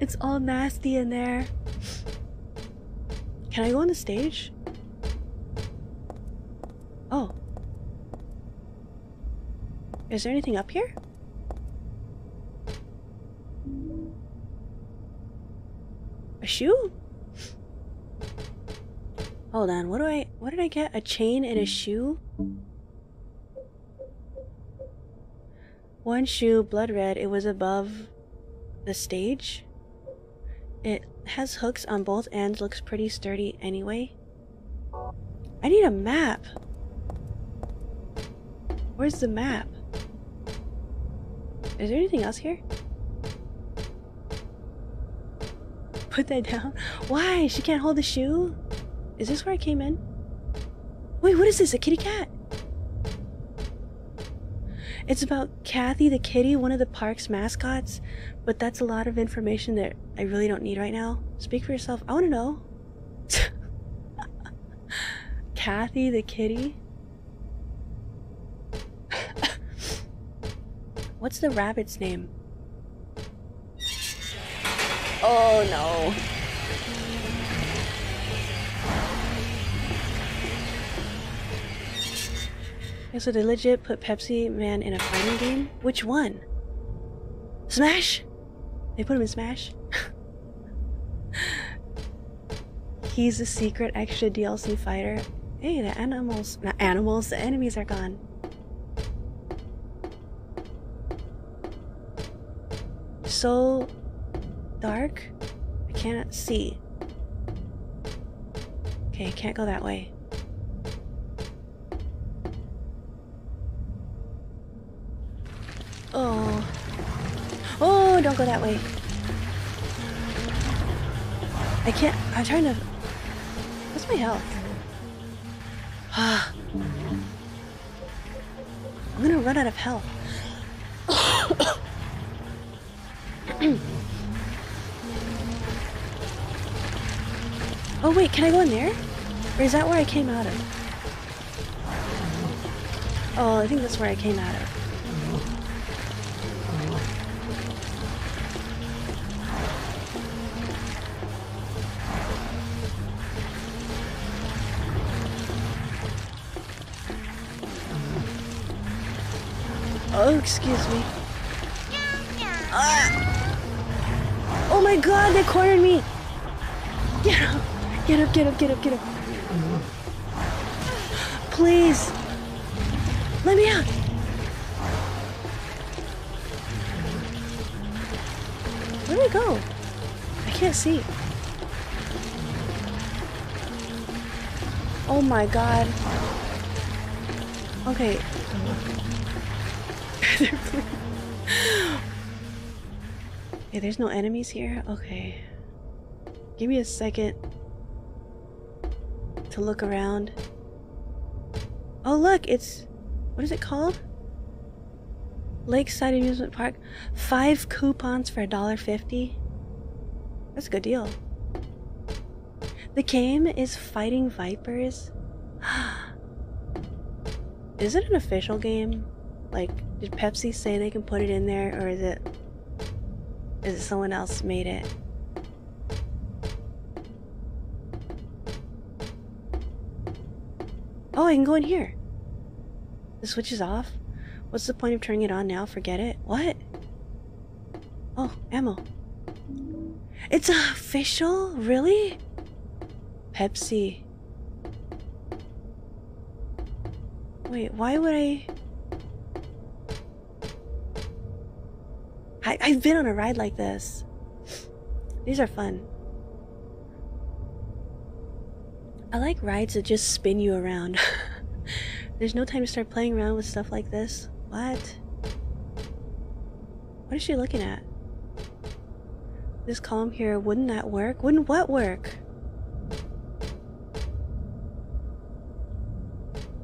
It's all nasty in there. Can I go on the stage? Oh. Is there anything up here? A shoe? Hold on, what do I what did I get? A chain and a shoe? One shoe, blood red, it was above the stage. It has hooks on both ends, looks pretty sturdy anyway. I need a map. Where's the map? Is there anything else here? Put that down. Why? She can't hold the shoe? Is this where I came in? Wait, what is this? A kitty cat? It's about Kathy the kitty, one of the park's mascots, but that's a lot of information that I really don't need right now. Speak for yourself. I want to know. Kathy the kitty? What's the rabbit's name? Oh no. Okay, so they legit put Pepsiman in a fighting game? Which one? Smash? They put him in Smash? He's a secret extra DLC fighter. Hey, the animals, not animals, the enemies are gone. So dark, I cannot see. Okay, can't go that way. Oh. Oh, don't go that way. I can't. I'm trying to. What's my health? Ah. I'm gonna run out of health. oh, wait, can I go in there? Or is that where I came out of? Oh, I think that's where I came out of. Oh, excuse me. Ah! Oh my god, they cornered me! Get up! Get up, get up, get up, get up. Please! Let me out! Where do I go? I can't see. Oh my god. Okay. yeah, there's no enemies here? Okay. Give me a second to look around. Oh look, it's... What is it called? Lakeside Amusement Park. Five coupons for $1.50. That's a good deal. The game is Fighting Vipers. is it an official game? Like, did Pepsi say they can put it in there, or is it is it someone else made it? Oh, I can go in here. The switch is off. What's the point of turning it on now? Forget it. What? Oh, ammo. It's official? Really? Pepsi. Wait, why would I... I I've been on a ride like this. These are fun. I like rides that just spin you around. There's no time to start playing around with stuff like this. What? What is she looking at? This column here, wouldn't that work? Wouldn't what work?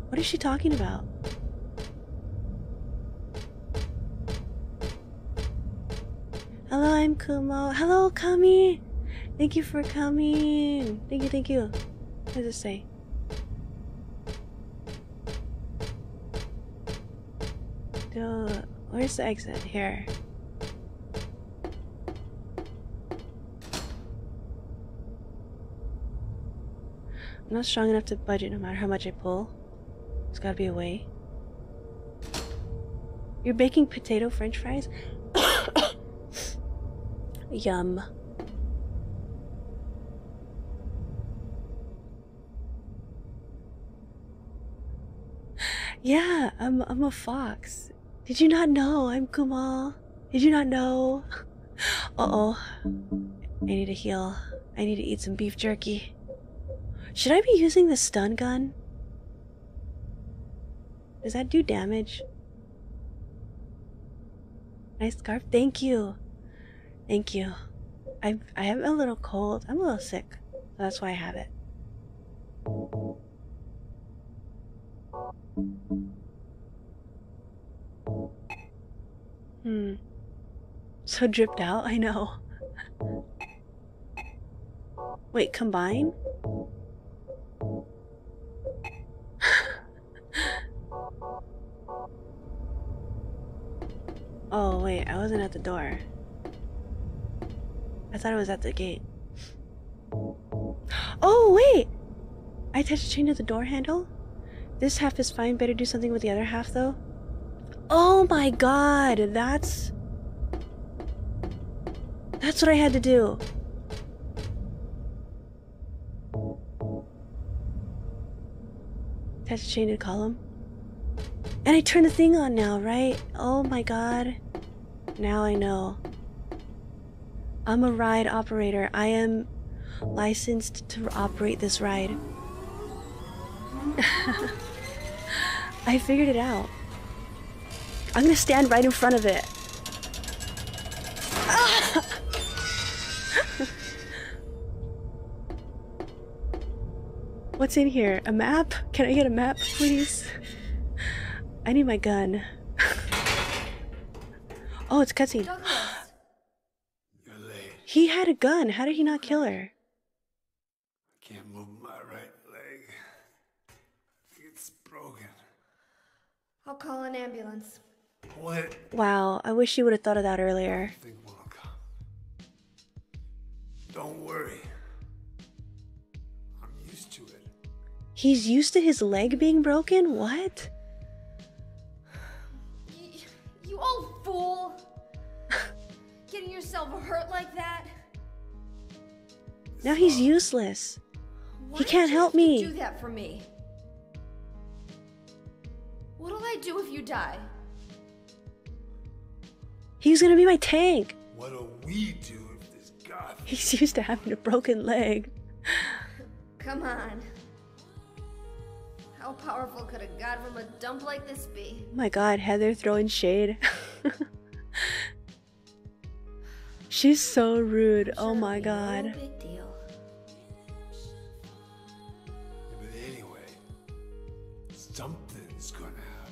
What is she talking about? Hello, I'm Kumo. Hello, Kami. Thank you for coming. Thank you, thank you. What does it say? Duh, where's the exit? Here. I'm not strong enough to budget no matter how much I pull. There's gotta be a way. You're baking potato french fries? Yum. Yeah, I'm I'm a fox. Did you not know I'm Kumal? Did you not know? Uh-oh. I need to heal. I need to eat some beef jerky. Should I be using the stun gun? Does that do damage? Nice scarf. Thank you. Thank you. I I am a little cold. I'm a little sick. That's why I have it. Hmm. So dripped out, I know. Wait, combine? oh, wait, I wasn't at the door. I thought it was at the gate. Oh, wait! I attached a chain to the door handle? This half is fine, better do something with the other half, though. Oh my god, that's... That's what I had to do. Attach a chain to the column. And I turn the thing on now, right? Oh my god. Now I know. I'm a ride operator. I am licensed to operate this ride. I figured it out. I'm gonna stand right in front of it. What's in here? A map? Can I get a map, please? I need my gun. oh, it's cutscene. Douglas, You're late. He had a gun. How did he not kill her? I can't move my right leg. It's broken. I'll call an ambulance. What? Wow, I wish you would have thought of that earlier. I think one'll come. Don't worry. I'm used to it. He's used to his leg being broken? What? Y- you old fool! Getting yourself hurt like that? Now he's useless. Why He can't help me. Do that for me. What'll I do if you die? He's gonna be my tank. What'll we do if this god He's used to having a broken leg. Come on. How powerful could a god from a dump like this be? My god, Heather throwing shade. She's so rude. Oh my be no god.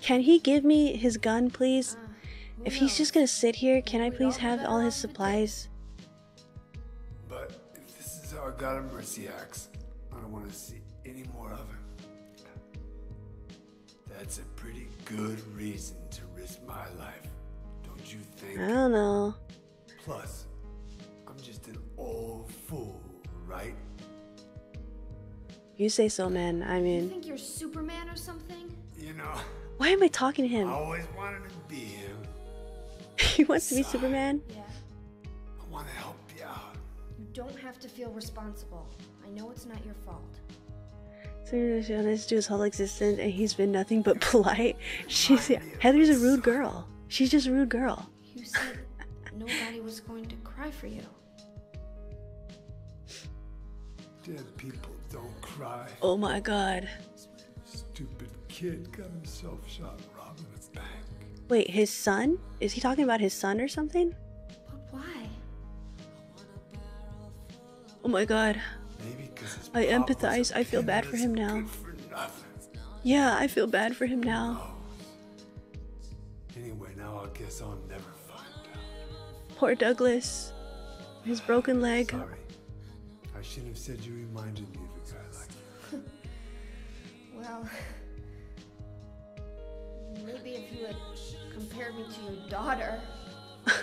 Can he give me his gun, please? Uh, If he's just gonna sit here, can I please have all his off if it did. supplies? But if this is how God of Mercy acts, I don't want to see any more of him. That's a pretty good reason to risk my life, don't you think? I don't know. Plus, I'm just an old fool, right? You say so, man. I mean, You think you're Superman or something? You know, why am I talking to him? I him? always wanted to be him. he wants to be Sorry. Superman? Yeah. I want to help you out. You don't have to feel responsible. I know it's not your fault. So you're just honest to his whole existence, and he's been nothing but polite. She's yeah, Heather's a rude girl. She's just a rude girl. You said nobody was going to cry for you. Dead people don't cry. Oh my god. Stupid kid got himself shot robbing a bank. Wait, his son? Is he talking about his son or something? But why? Oh my god. Maybe I empathize. I feel bad for him now. for. Yeah, I feel bad for him now. Anyway, now I guess I'll never find out. Poor Douglas. His broken leg. Sorry. I shouldn't have said you reminded me of a guy like you. Well, maybe if you had compared me to your daughter.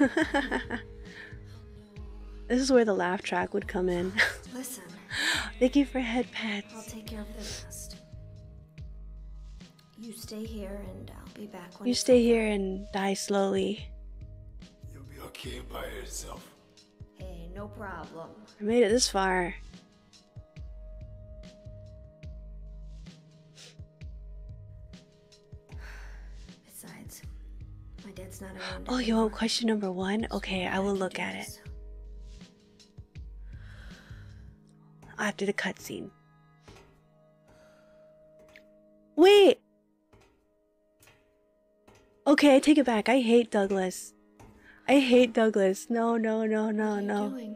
this is where the laugh track would come in. Listen, Thank you for head I'll pets. take care of the rest. You stay here and I'll be back when You stay here and die slowly. You'll be okay by yourself. Hey, no problem. I made it this far. My not around. Oh, you anymore, want question number one? Okay, I will look at it after the cutscene. Wait. Okay, I take it back. I hate Douglas. I hate Douglas. No, no, no, no, no.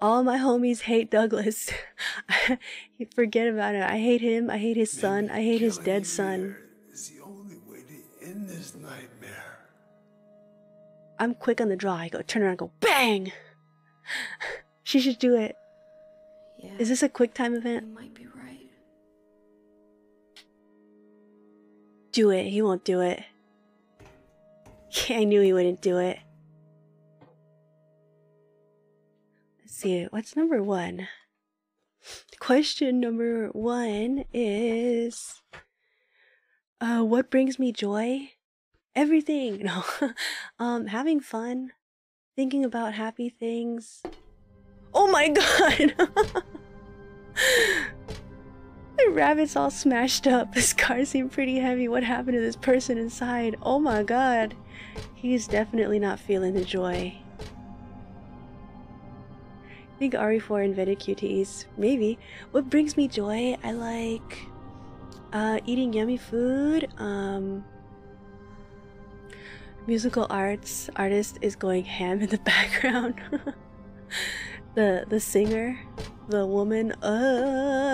All my homies hate Douglas. Forget about it. I hate him. I hate his son. I hate his dead son. here Is the only way to end this nightmare. I'm quick on the draw. I go turn around, and go bang. she should do it. Yeah. Is this a quick time You event? might be right. Do it. He won't do it. Yeah, I knew he wouldn't do it. Let's see. What's number one? Question number one is uh what brings me joy? Everything. No. um having fun, thinking about happy things. Oh my god. The rabbit's all smashed up. This car seemed pretty heavy. What happened to this person inside? Oh my god. He's definitely not feeling the joy. I think RE4 invented QTEs. Maybe. What brings me joy? I like uh, eating yummy food. Um, musical arts. Artist is going ham in the background. the the singer, the woman. Uh,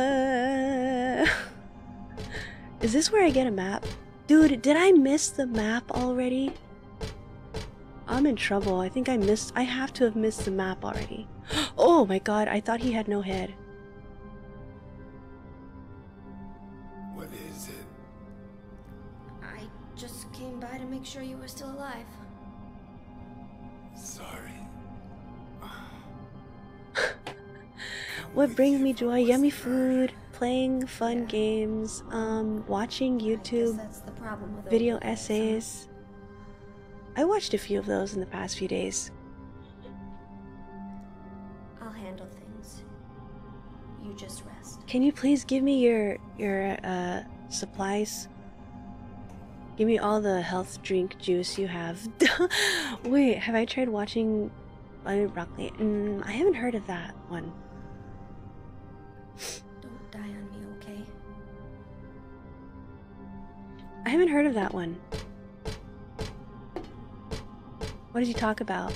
is this where I get a map? Dude, did I miss the map already? I'm in trouble. I think I missed. I have to have missed the map already. Oh my god, I thought he had no head. Make sure you were still alive. Sorry. What brings me joy? Yummy food, playing fun games, um, watching YouTube that's the problem with video guys, essays. I watched a few of those in the past few days. I'll handle things. You just rest. Can you please give me your your uh supplies? Give me all the health drink juice you have. Wait, have I tried watching BobbyBroccoli? Mm, I haven't heard of that one. Don't die on me, okay? I haven't heard of that one. What did you talk about?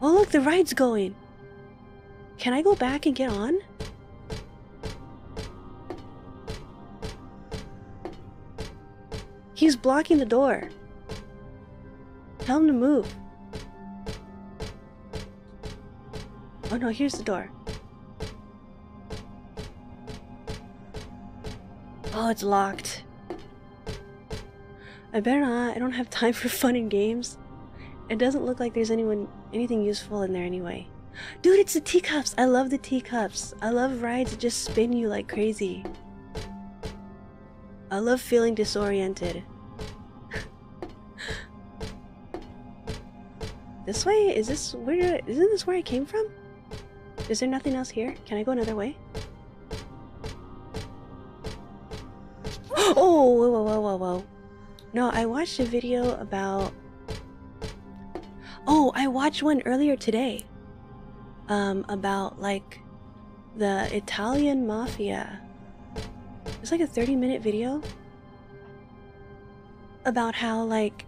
Oh, look, the ride's going. Can I go back and get on? He's blocking the door. Tell him to move. Oh no, here's the door. Oh, it's locked. I better not. I don't have time for fun and games. It doesn't look like there's anyone anything useful in there anyway. Dude, it's the teacups. I love the teacups. I love rides that just spin you like crazy. I love feeling disoriented. This way? Is this where isn't this where I came from? Is there nothing else here? Can I go another way? Oh, whoa, whoa, whoa, whoa, whoa. No, I watched a video about. Oh, I watched one earlier today. Um, about like the Italian mafia. It's like a 30 minute video about how, like,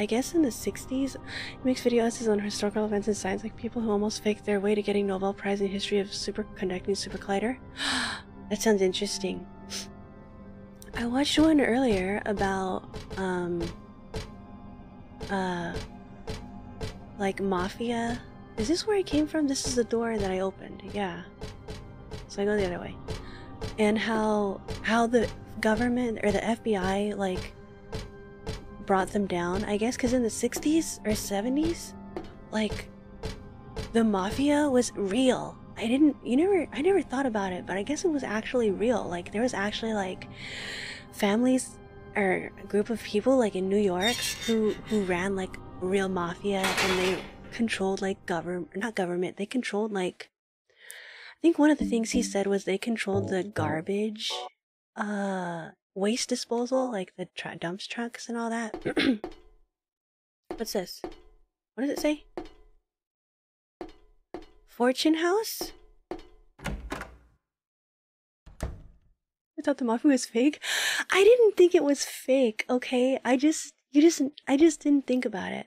I guess in the 60s, he makes video essays on historical events and science, like people who almost faked their way to getting Nobel Prize in history of superconducting super collider. that sounds interesting. I watched one earlier about um uh like mafia. Is this where I came from? This is the door that I opened. Yeah. So I go the other way. And how how the government or the FBI like brought them down. I guess cuz in the 60s or 70s like the mafia was real. I didn't you never I never thought about it, but I guess it was actually real. Like there was actually like families or a group of people like in New York who who ran like real mafia and they controlled like government not government, they controlled like I think one of the things he said was they controlled the garbage uh waste disposal, like the tra- dumps trucks and all that. What's this? What does it say? Fortune House? I thought the mafia was fake. I didn't think it was fake, okay? I just, you just, I just didn't think about it.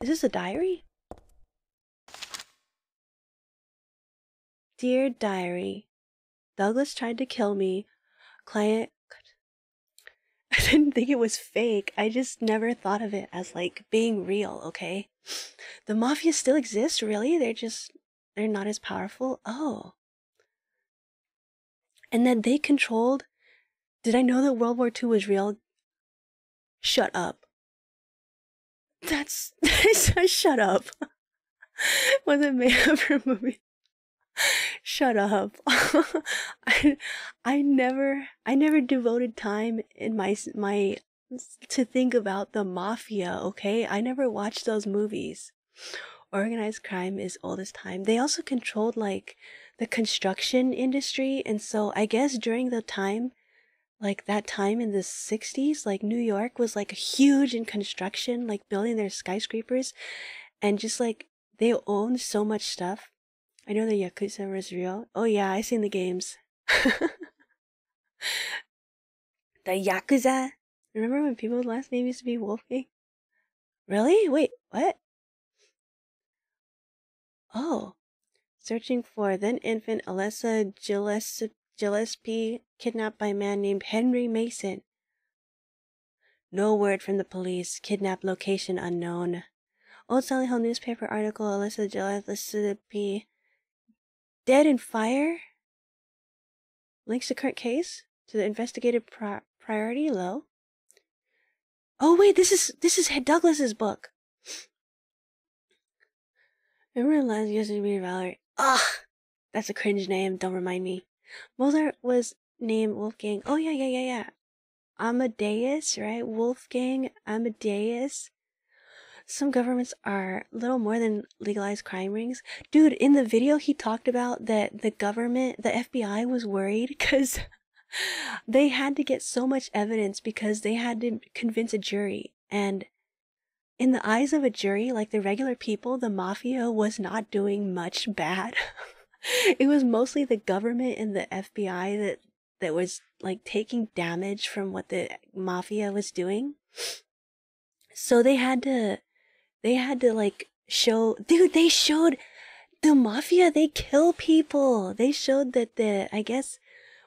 Is this a diary? Dear diary, Douglas tried to kill me. Client. I didn't think it was fake. I just never thought of it as like being real, okay? The mafia still exists, really? They're just, they're not as powerful? Oh. And that they controlled. Did I know that World War II was real? Shut up. That's. I shut up. was it made up for a movie? Shut up. I, I never I never devoted time in my my to think about the mafia, okay? I never watched those movies. Organized crime is oldest time. They also controlled like the construction industry and so I guess during the time like that time in the 60s like New York was like huge in construction, like building their skyscrapers and just like they owned so much stuff I know the Yakuza was real. Oh yeah, I seen the games. the Yakuza. Remember when people's last name used to be Wolfgang? Really? Wait, what? Oh. Searching for then infant Alessa Gillespie kidnapped by a man named Henry Mason. No word from the police. Kidnapped location unknown. Old Silent Hill newspaper article Alessa Gillespie Dead in Fire links the current case to the investigative pri- priority low. Oh wait, this is this is Douglas's book. Remember last yesterday be Valerie? Ah, that's a cringe name. Don't remind me. Mozart was named Wolfgang. Oh yeah, yeah, yeah, yeah. Amadeus, right? Wolfgang Amadeus some governments are little more than legalized crime rings. Dude, in the video, he talked about that the government, the FBI was worried because they had to get so much evidence because they had to convince a jury. And in the eyes of a jury, like the regular people, the mafia was not doing much bad. it was mostly the government and the FBI that that was like taking damage from what the mafia was doing. So they had to they had to like show, dude, they showed the mafia, they kill people. They showed that the, I guess,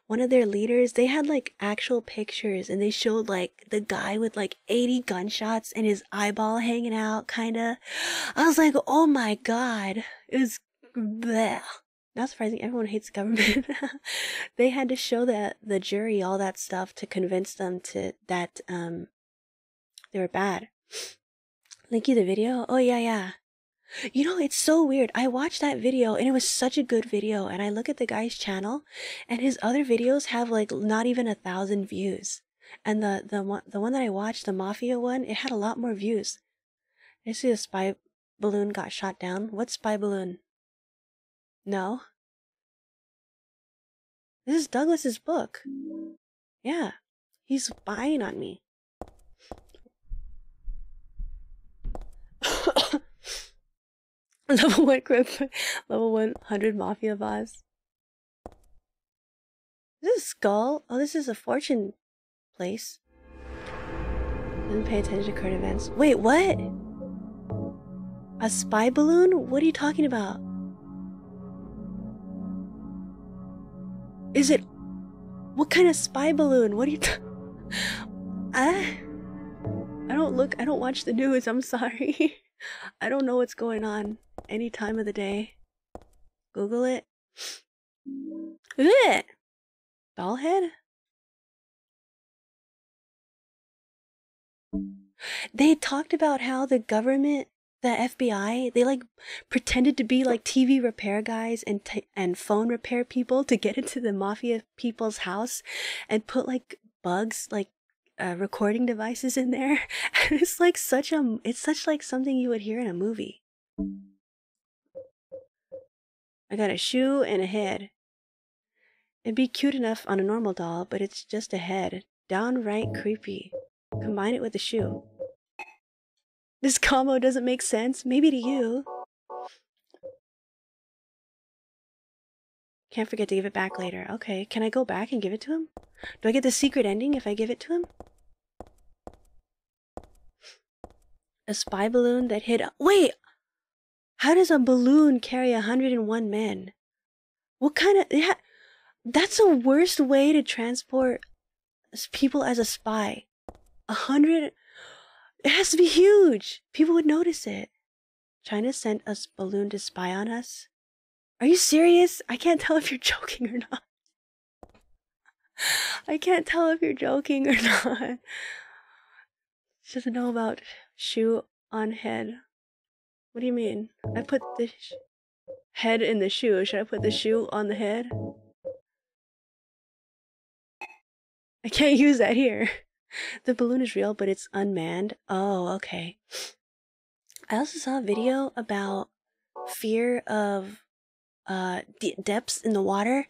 one of their leaders, they had like actual pictures and they showed like the guy with like 80 gunshots and his eyeball hanging out, kinda. I was like, oh my god. It was bleh. Not surprising, everyone hates government. they had to show that the jury all that stuff to convince them to that um they were bad. Link you the video? Oh, yeah, yeah. You know, it's so weird. I watched that video and it was such a good video. And I look at the guy's channel and his other videos have like not even a thousand views. And the, the one, the one that I watched, the Mafia one, it had a lot more views. I see a spy balloon got shot down. What spy balloon? No. This is Douglas's book. Yeah. He's spying on me. level 1 grip, level 100 Mafia boss. This is Skull? Oh, this is a fortune place. Didn't pay attention to current events. Wait, what? A spy balloon? What are you talking about? Is it... What kind of spy balloon? What are you... I... I don't look... I don't watch the news. I'm sorry. I don't know what's going on any time of the day. Google it. Ugh! Dollhead? They talked about how the government, the FBI, they like pretended to be like TV repair guys and and phone repair people to get into the mafia people's house and put like bugs like uh, recording devices in there. It's like such a, it's such like something you would hear in a movie. I got a shoe and a head. It'd be cute enough on a normal doll, but it's just a head. Downright creepy. Combine it with a shoe. This combo doesn't make sense. Maybe to you. Can't forget to give it back later. Okay, can I go back and give it to him? Do I get the secret ending if I give it to him? A spy balloon that hid. Wait! How does a balloon carry 101 men? What kind of. Yeah, that's the worst way to transport people as a spy. A hundred. It has to be huge. People would notice it. China sent a balloon to spy on us. Are you serious? I can't tell if you're joking or not. I can't tell if you're joking or not. She doesn't know about shoe on head. What do you mean? I put the head in the shoe. Should I put the shoe on the head? I can't use that here. The balloon is real, but it's unmanned. Oh, okay. I also saw a video about fear of uh de- depths in the water.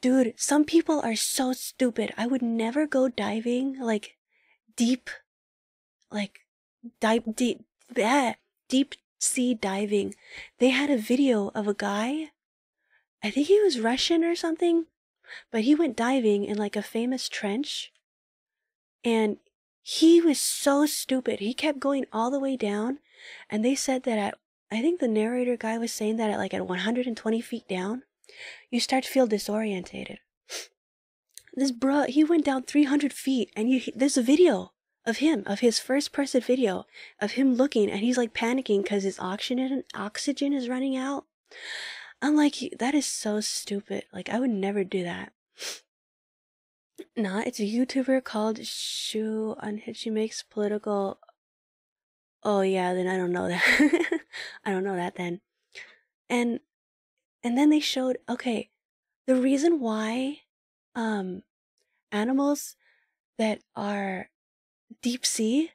Dude, some people are so stupid. I would never go diving like deep like dive deep bleh, deep sea diving. They had a video of a guy I think he was Russian or something, but he went diving in like a famous trench and he was so stupid. He kept going all the way down and they said that at I think the narrator guy was saying that at like at 120 feet down, you start to feel disorientated. This bro, he went down 300 feet and you there's a video of him, of his first person video of him looking and he's like panicking because his oxygen oxygen is running out. I'm like, that is so stupid. Like, I would never do that. Nah, it's a YouTuber called Shoe0nHead. She makes political. Oh yeah, then I don't know that. I don't know that then. And and then they showed okay, the reason why um animals that are deep sea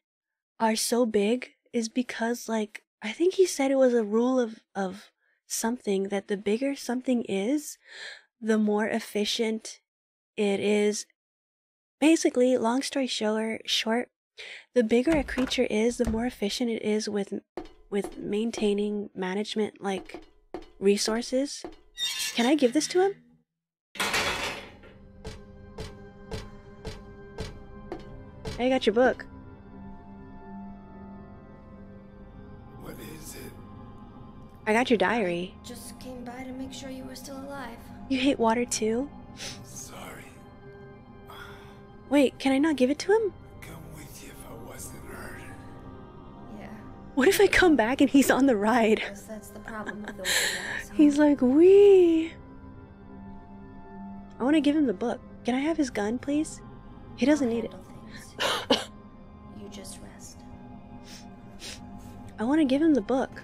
are so big is because like I think he said it was a rule of of something that the bigger something is, the more efficient it is. Basically, long story short, short, the bigger a creature is, the more efficient it is with with maintaining management like resources. Can I give this to him? I got your book. What is it? I got your diary. Just came by to make sure you were still alive. You hate water too? Sorry. Wait, can I not give it to him? What if I come back and he's on the ride? that's the problem with He's like, wee. I want to give him the book. Can I have his gun, please? He doesn't need it. you just rest. I want to give him the book.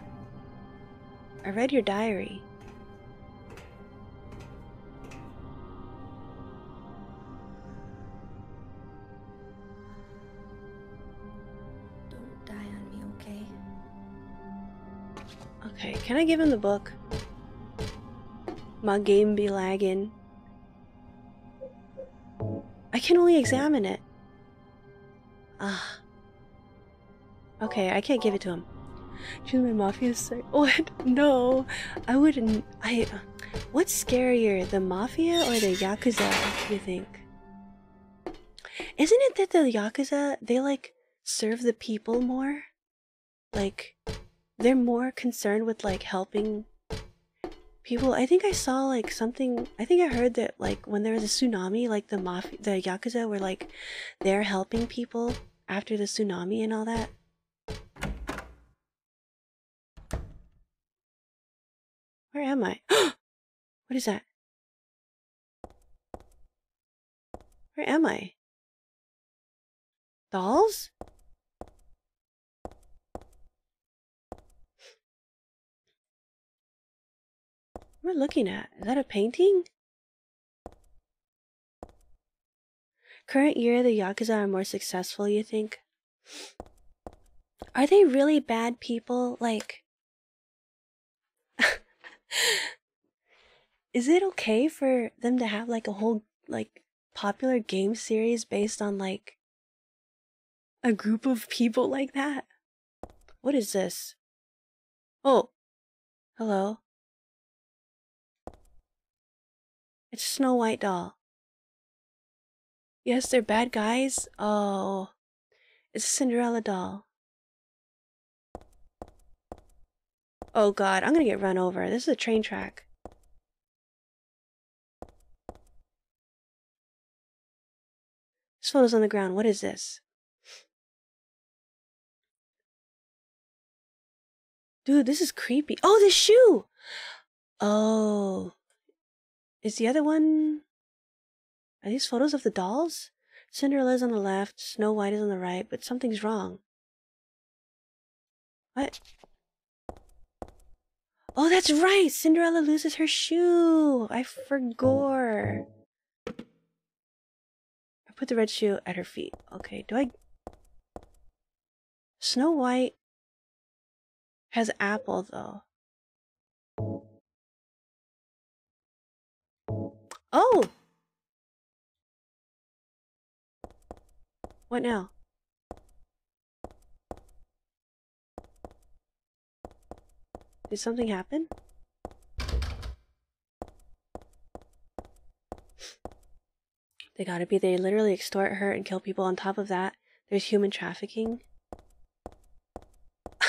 I read your diary. Can I give him the book? My game be lagging. I can only examine it. Ah. Okay, I can't give it to him. Choose my mafia site. What? No, I wouldn't. I. What's scarier, the mafia or the yakuza? You think? Isn't it that the yakuza they like serve the people more? Like, they're more concerned with like helping people. I think I saw like something. I think I heard that like when there was a tsunami, like the mafia, the yakuza were like they're helping people after the tsunami and all that. Where am I? what is that? Where am I? Dolls? What am I looking at? Is that a painting? Current year, the Yakuza are more successful, you think? Are they really bad people? Like. is it okay for them to have like a whole like popular game series based on like a group of people like that? What is this? Oh, hello. It's Snow White doll. Yes, they're bad guys. Oh, it's a Cinderella doll. Oh god, I'm gonna get run over. This is a train track. This photo's on the ground. What is this? Dude, this is creepy. Oh, this shoe! Oh. Is the other one... Are these photos of the dolls? Cinderella's on the left, Snow White is on the right, but something's wrong. What? Oh, that's right! Cinderella loses her shoe! I forgot. I put the red shoe at her feet. Okay, do I... Snow White has apple, though. Oh! What now? Did something happen? They gotta be. They literally extort her and kill people. On top of that, there's human trafficking.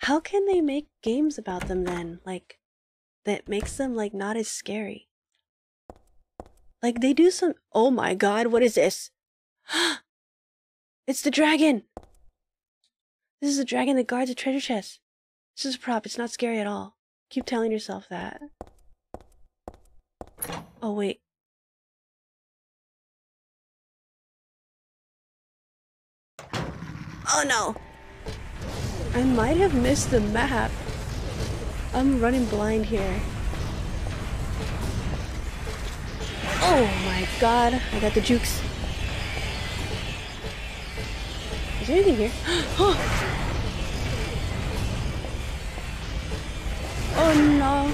How can they make games about them then? Like, that makes them, like, not as scary. Like, they do some. Oh my god, what is this? it's the dragon! This is the dragon that guards a treasure chest. This is a prop, it's not scary at all. Keep telling yourself that. Oh, wait. Oh no! I might have missed the map. I'm running blind here. Oh my god, I got the jukes. Is there anything here? oh no.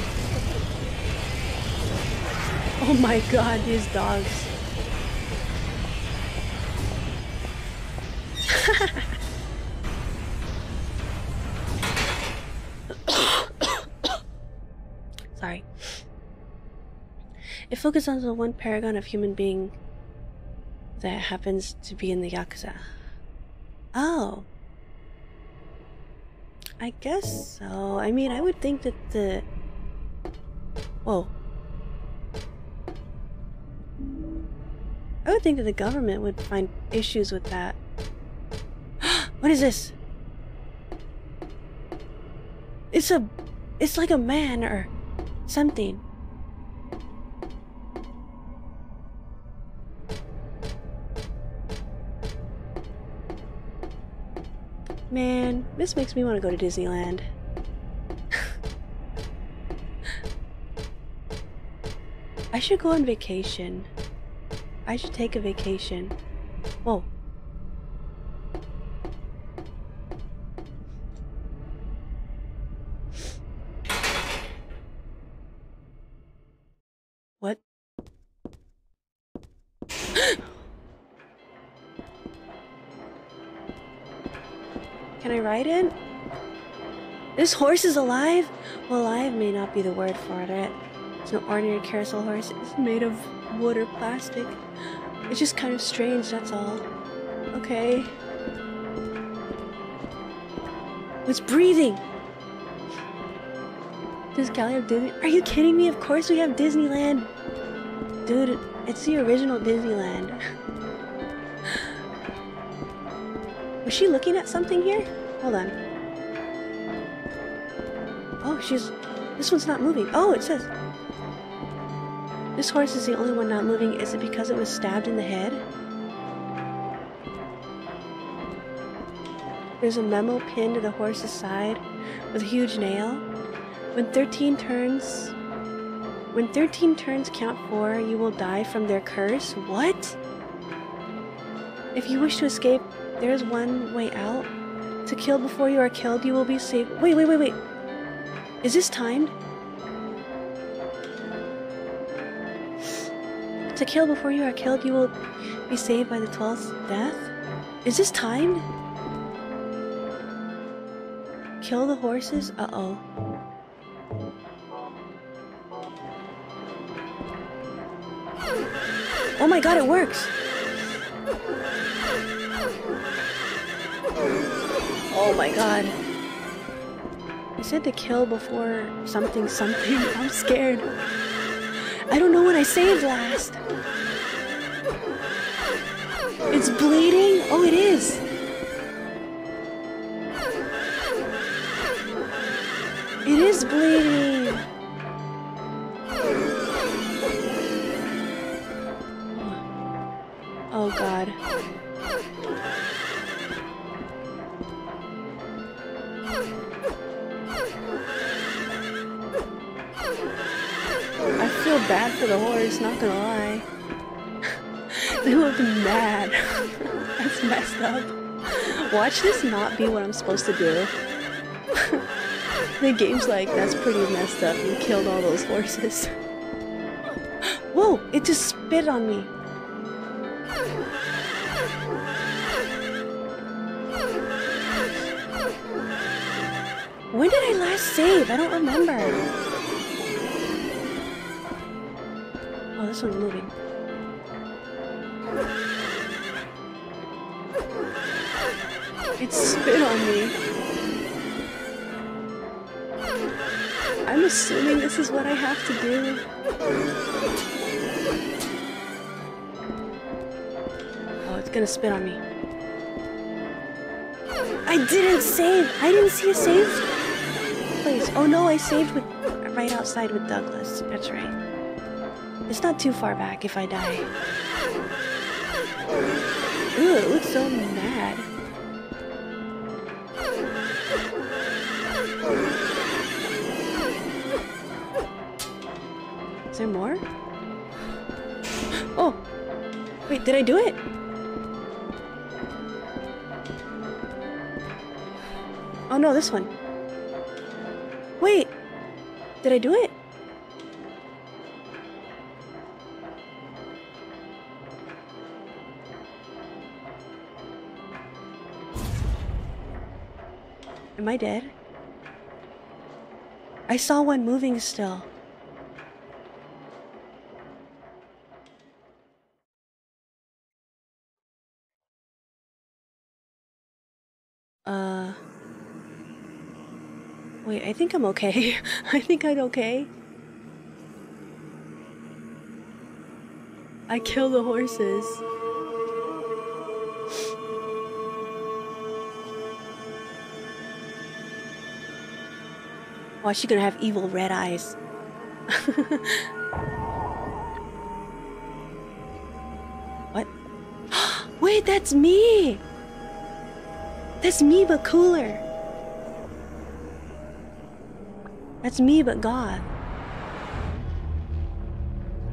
Oh my god, these dogs. Sorry. It focuses on the one paragon of human being that happens to be in the Yakuza. Oh. I guess so. I mean, I would think that the. Whoa. I would think that the government would find issues with that. what is this? It's a. It's like a man or something. Man, this makes me want to go to Disneyland. I should go on vacation. I should take a vacation. Whoa. Can I ride it? This horse is alive? Well, alive may not be the word for it. It's an ordinary carousel horse. It's made of wood or plastic. It's just kind of strange, that's all. Okay. It's breathing! Does Cali have Disney? Are you kidding me? Of course we have Disneyland! Dude, it's the original Disneyland. Was she looking at something here? Hold on. Oh, she's... This one's not moving. Oh, it says... This horse is the only one not moving. Is it because it was stabbed in the head? There's a memo pinned to the horse's side with a huge nail. When 13 turns... When 13 turns count 4, you will die from their curse. What? If you wish to escape, there is one way out. To kill before you are killed, you will be saved. Wait, wait, wait, wait. Is this timed? To kill before you are killed, you will be saved by the 12th death? Is this timed? Kill the horses? Uh-oh. Oh my god, it works! Oh my god. I said to kill before something something. I'm scared. I don't know when I saved last. It's bleeding? Oh, it is. It is bleeding. Watch this not be what I'm supposed to do. the game's like, that's pretty messed up. You killed all those horses. Whoa! It just spit on me. When did I last save? I don't remember. Oh, this one's moving. It spit on me. I'm assuming this is what I have to do. Oh, it's gonna spit on me. I didn't save! I didn't see a save place. Oh no, I saved with right outside with Douglas. That's right. It's not too far back if I die. Ooh, it looks so mad. Is there more? Oh! Wait, did I do it? Oh no, this one. Wait! Did I do it? Am I dead? I saw one moving still. Uh. Wait, I think I'm okay. I think I'm okay. I kill the horses. Why is she gonna have evil red eyes? what? Wait, that's me! That's me, but cooler. That's me, but goth.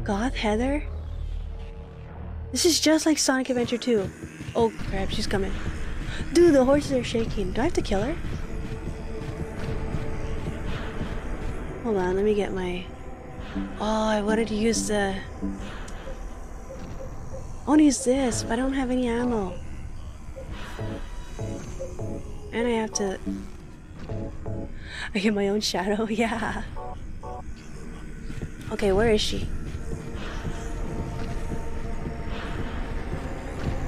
Goth Heather? This is just like Sonic Adventure 2. Oh crap, she's coming. Dude, the horses are shaking. Do I have to kill her? Hold on, let me get my... Oh, I wanted to use the... I want to use this, but I don't have any ammo. And I have to... I get my own shadow? Yeah. Okay, where is she?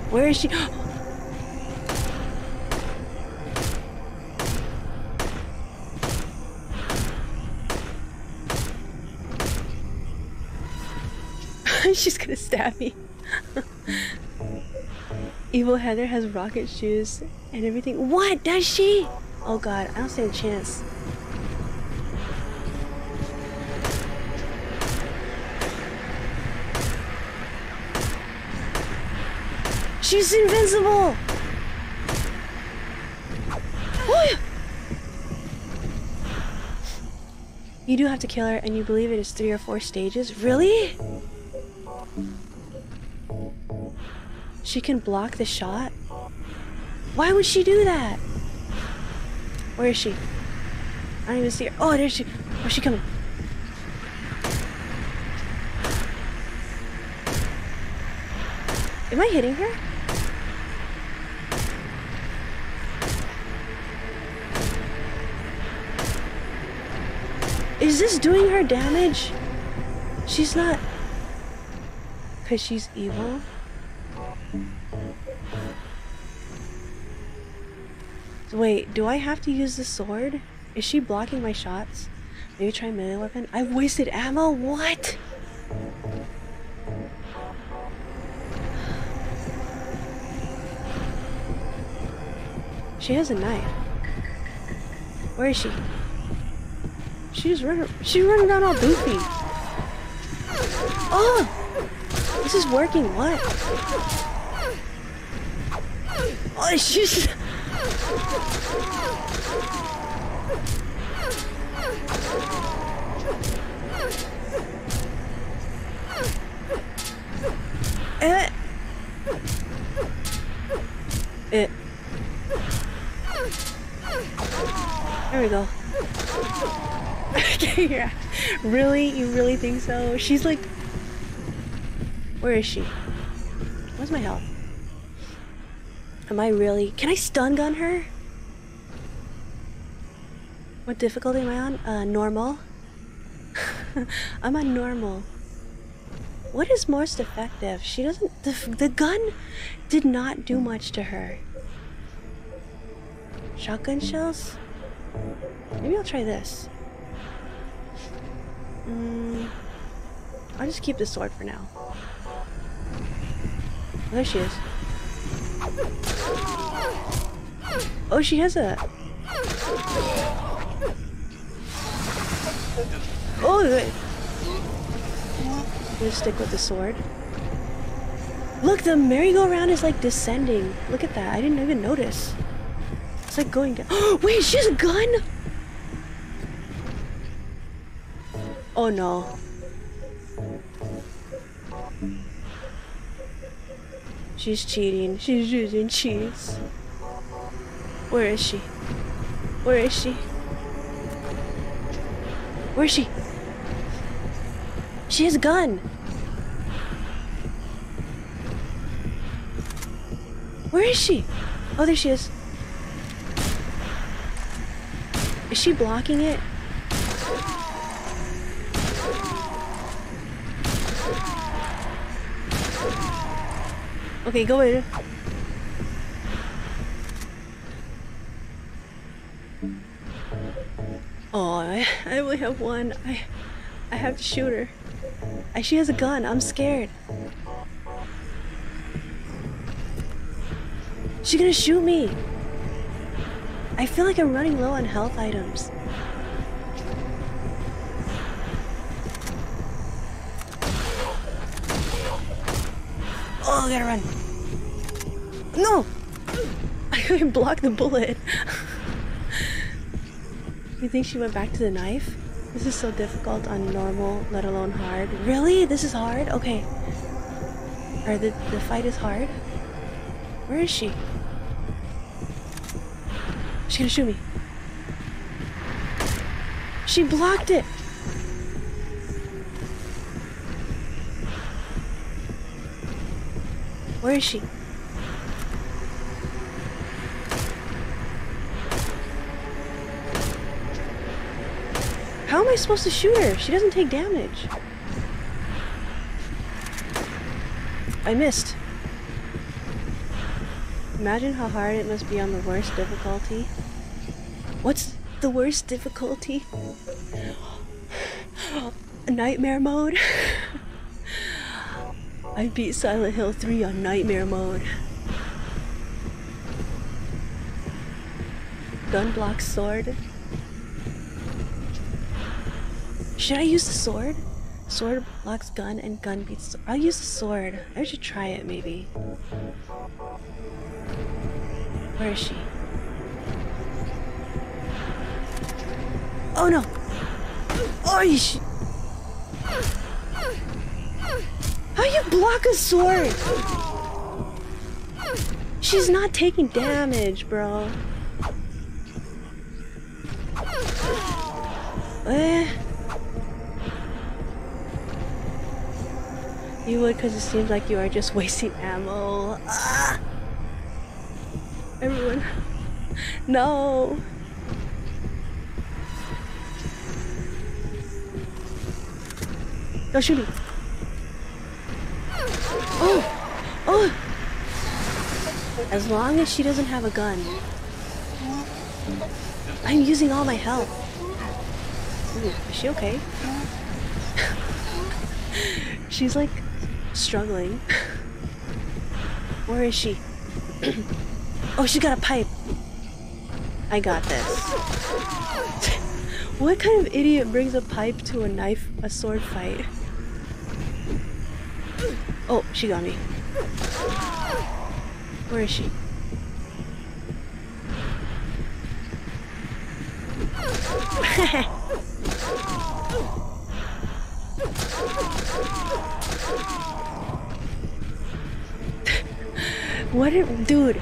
Where is she? She's gonna stab me. Evil Heather has rocket shoes and everything. What? Does she? Oh god, I don't stand a chance. She's invincible! Oh, yeah. You do have to kill her, and you believe it is three or four stages? Really? She can block the shot? Why would she do that? Where is she? I don't even see her. Oh, there she. Where's she coming? Am I hitting her? Is this doing her damage? She's not. Because she's evil? Wait, do I have to use the sword? Is she blocking my shots? Maybe try melee weapon? I've wasted ammo? What? She has a knife. Where is she? She's running. She's running around all goofy. Oh, this is working. What? Oh, she's. So? She's like... Where is she? Where's my health? Am I really... Can I stun gun her? What difficulty am I on? Uh, normal? I'm on normal. What is most effective? She doesn't... The, the gun did not do much to her. Shotgun shells? Maybe I'll try this. Mm, I'll just keep the sword for now. Oh, there she is. Oh, she has a... Oh, wait. I'm gonna stick with the sword. Look, the merry-go-round is like descending. Look at that. I didn't even notice. It's like going down. Wait, she has a gun? Oh no. She's cheating. She's using cheats. Where is she? Where is she? Where is she? She has a gun. Where is she? Oh, there she is. Is she blocking it? Okay, go in. Oh, I, I only have one. I, I have to shoot her. She has a gun. I'm scared. She's gonna shoot me. I feel like I'm running low on health items. Oh, I gotta run. No! I couldn't block the bullet. you think she went back to the knife? This is so difficult on normal, let alone hard. Really? This is hard? Okay. Or the, the fight is hard? Where is she? She's gonna shoot me. She blocked it! Where is she? I supposed to shoot her? She doesn't take damage. I missed. Imagine how hard it must be on the worst difficulty. What's the worst difficulty? Nightmare mode? I beat Silent Hill 3 on Nightmare mode. Gun blocks sword. Should I use the sword? Sword blocks gun and gun beats sword. I'll use the sword. I should try it maybe. Where is she? Oh no! Oh, she... How you block a sword? She's not taking damage, bro. Eh. You would because it seems like you are just wasting ammo. Ah! Everyone. No. Don't shoot me. Oh! Oh! As long as she doesn't have a gun. I'm using all my health. Ooh, is she okay? She's like struggling. Where is she? oh, she got a pipe. I got this. what kind of idiot brings a pipe to a knife, a sword fight? Oh, she got me. Where is she? what dude,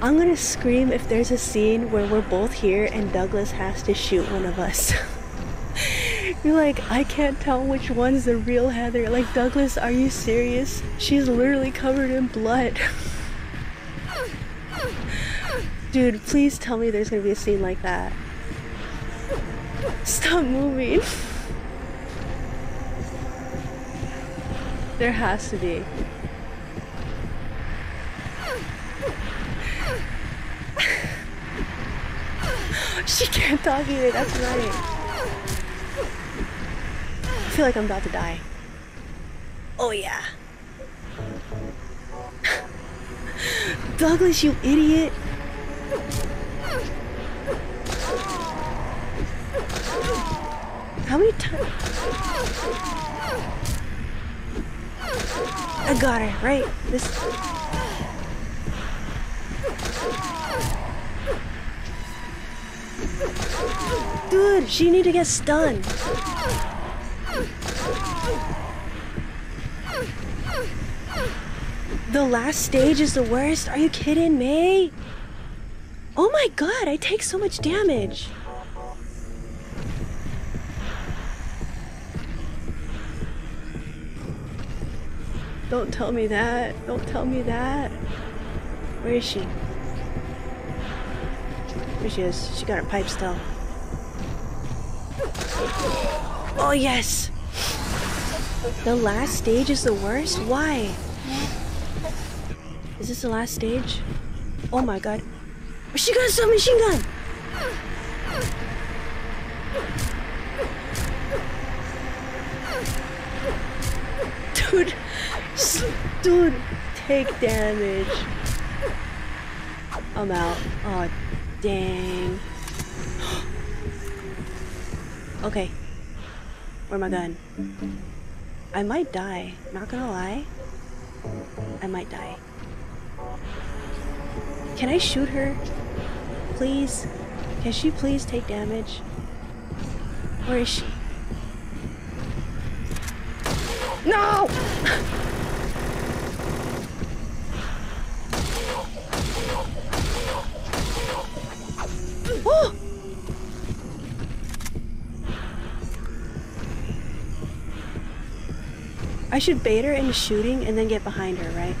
I'm gonna scream if there's a scene where we're both here and Douglas has to shoot one of us. You're like, I can't tell which one's the real Heather. Like, Douglas, are you serious? She's literally covered in blood. Dude, please tell me there's gonna be a scene like that. Stop moving. there has to be. She can't talk either, that's right. I feel like I'm about to die. Oh yeah. Douglas, you idiot! How many times? I got her, right? This. Dude, she need to get stunned. The last stage is the worst? Are you kidding me? Oh my god, I take so much damage. Don't tell me that. Don't tell me that. Where is she? There she is. She got her pipe still. Oh, yes! The last stage is the worst? Why? Is this the last stage? Oh my god. She got a submachine gun! Dude, dude, take damage. I'm out. Oh, dang. okay. Where my gun? I might die. Not gonna lie. I might die. Can I shoot her? Please? Can she please take damage? Where is she? No! I should bait her into shooting and then get behind her, right?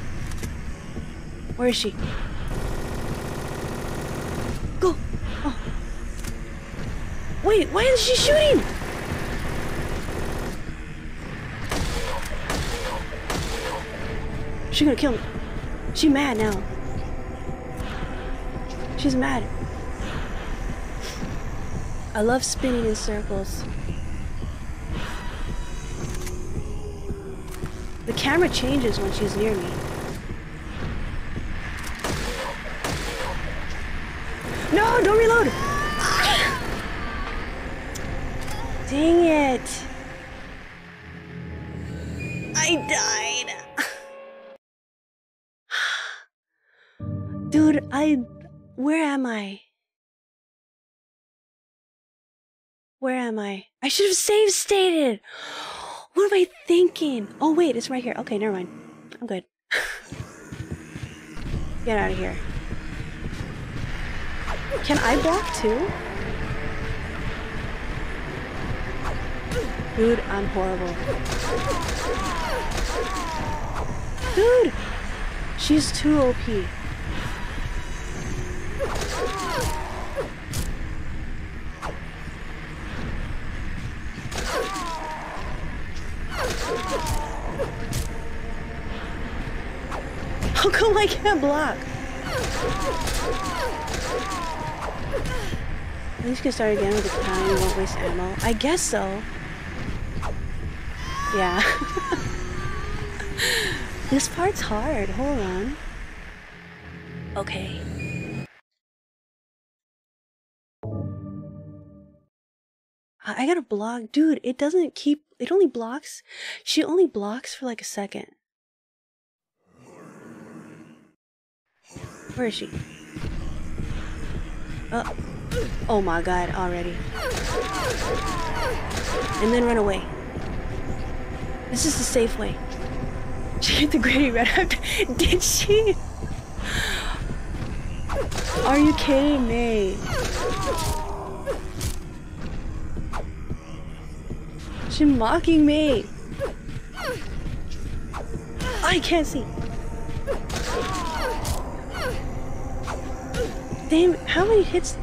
Where is she? Go! Oh. Wait, why is she shooting? She's gonna kill me. She mad now. She's mad. I love spinning in circles. Camera changes when she's near me. No, don't reload! Dang it! I died. Dude, I... Where am I? Where am I? I should have save stated! What am I thinking? Oh wait, it's right here. Okay, never mind. I'm good. Get out of here. Can I block too? Dude, I'm horrible. Dude! She's too OP. How come I can't block? At least we can start again with the time and won't waste ammo. I guess so. Yeah. this part's hard. Hold on. Okay. I I gotta block. Dude, it doesn't keep. It only blocks. She only blocks for like a second. Where is she? Oh. Oh my god, already. And then run away. This is the safe way. She hit the gritty red after. Did she? Are you kidding me? She's mocking me. I can't see. Damn, how many hits?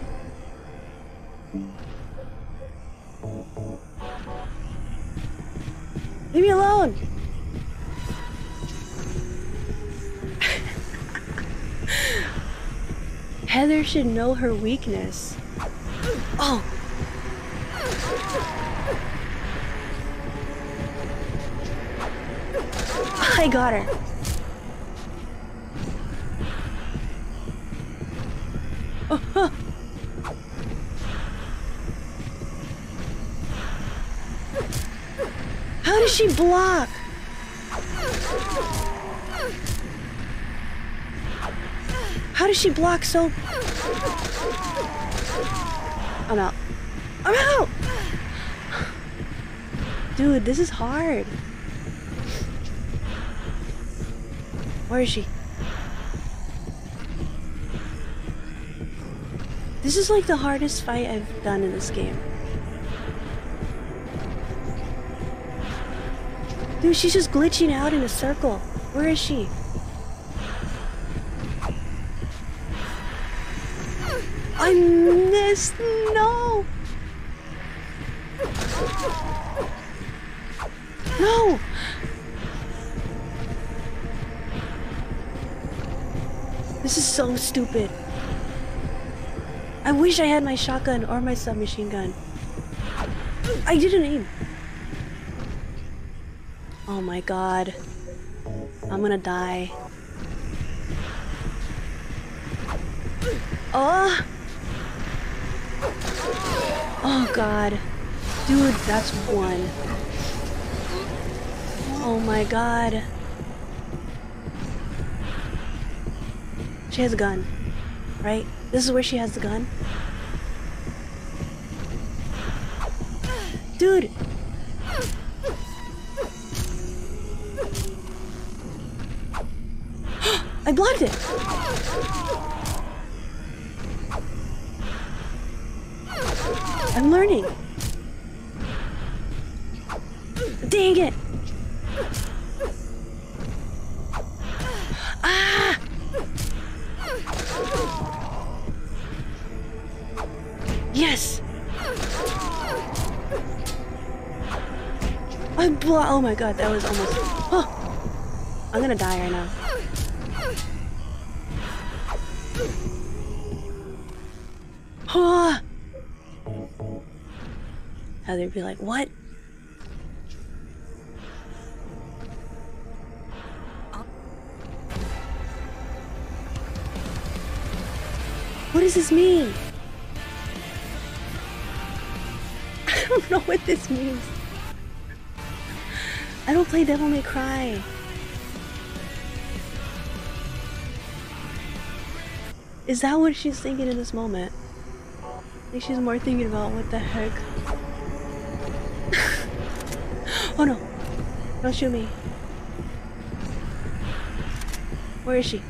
Leave me alone! Heather should know her weakness. Oh! I got her. How does she block? How does she block so? I'm out. I'm out! Dude, this is hard. Where is she? This is like the hardest fight I've done in this game. Dude, she's just glitching out in a circle. Where is she? I missed. Stupid. I wish I had my shotgun or my submachine gun. I didn't aim. Oh my god. I'm gonna die. Oh! Oh god. Dude, that's one. Oh my god. She has a gun, right? This is where she has the gun? Dude! I blocked it! I'm learning. God, that was almost- oh! I'm gonna die right now. Oh! Heather'd be like, what? What does this mean? Devil May Cry. Is that what she's thinking in this moment? I think she's more thinking about what the heck. oh no. Don't shoot me. Where is she?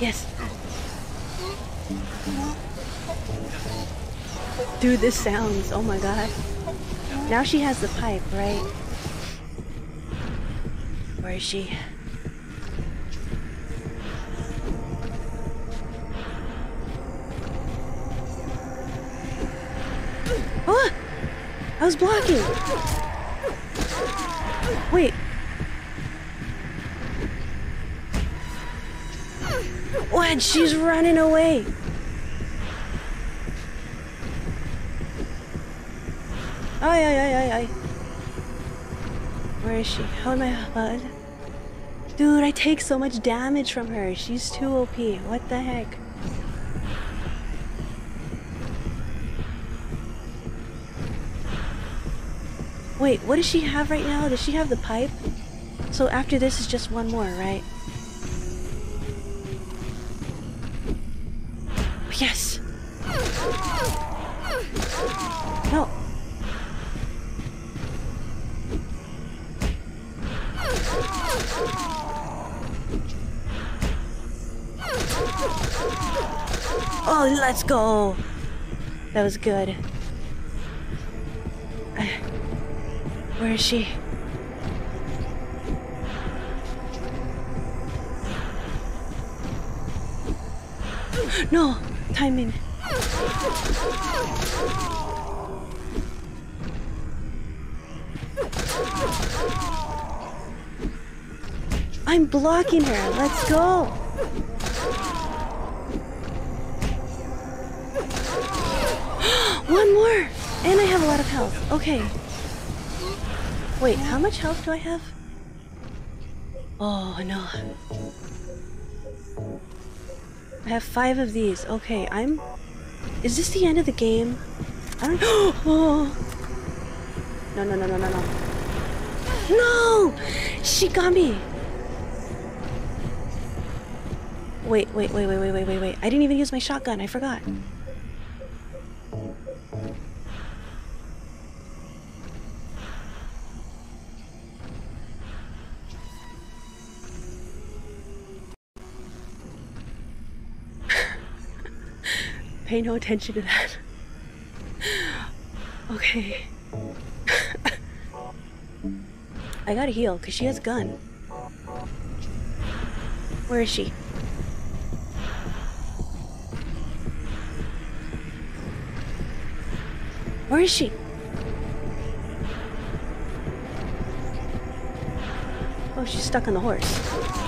Yes. Dude, this sounds. Oh my god. Now she has the pipe, right? Where is she? Oh! I was blocking! Wait. What? She's running away! Ay, ay, ay, ay, ay. Where is she? Oh my god. Dude, I take so much damage from her. She's too OP. What the heck? Wait, what does she have right now? Does she have the pipe? So after this is just one more, right? Let's go! That was good. Where is she? No! Timing. I'm blocking her. Let's go. Okay. Wait, how much health do I have? Oh, no. I have five of these. Okay, I'm... Is this the end of the game? I don't... Oh! No, no, no, no, no, no. No! She got me! Wait, wait, wait, wait, wait, wait, wait, wait. I didn't even use my shotgun. I forgot. Pay no attention to that. Okay. I gotta heal, because she has a gun. Where is she? Where is she? Oh, she's stuck on the horse.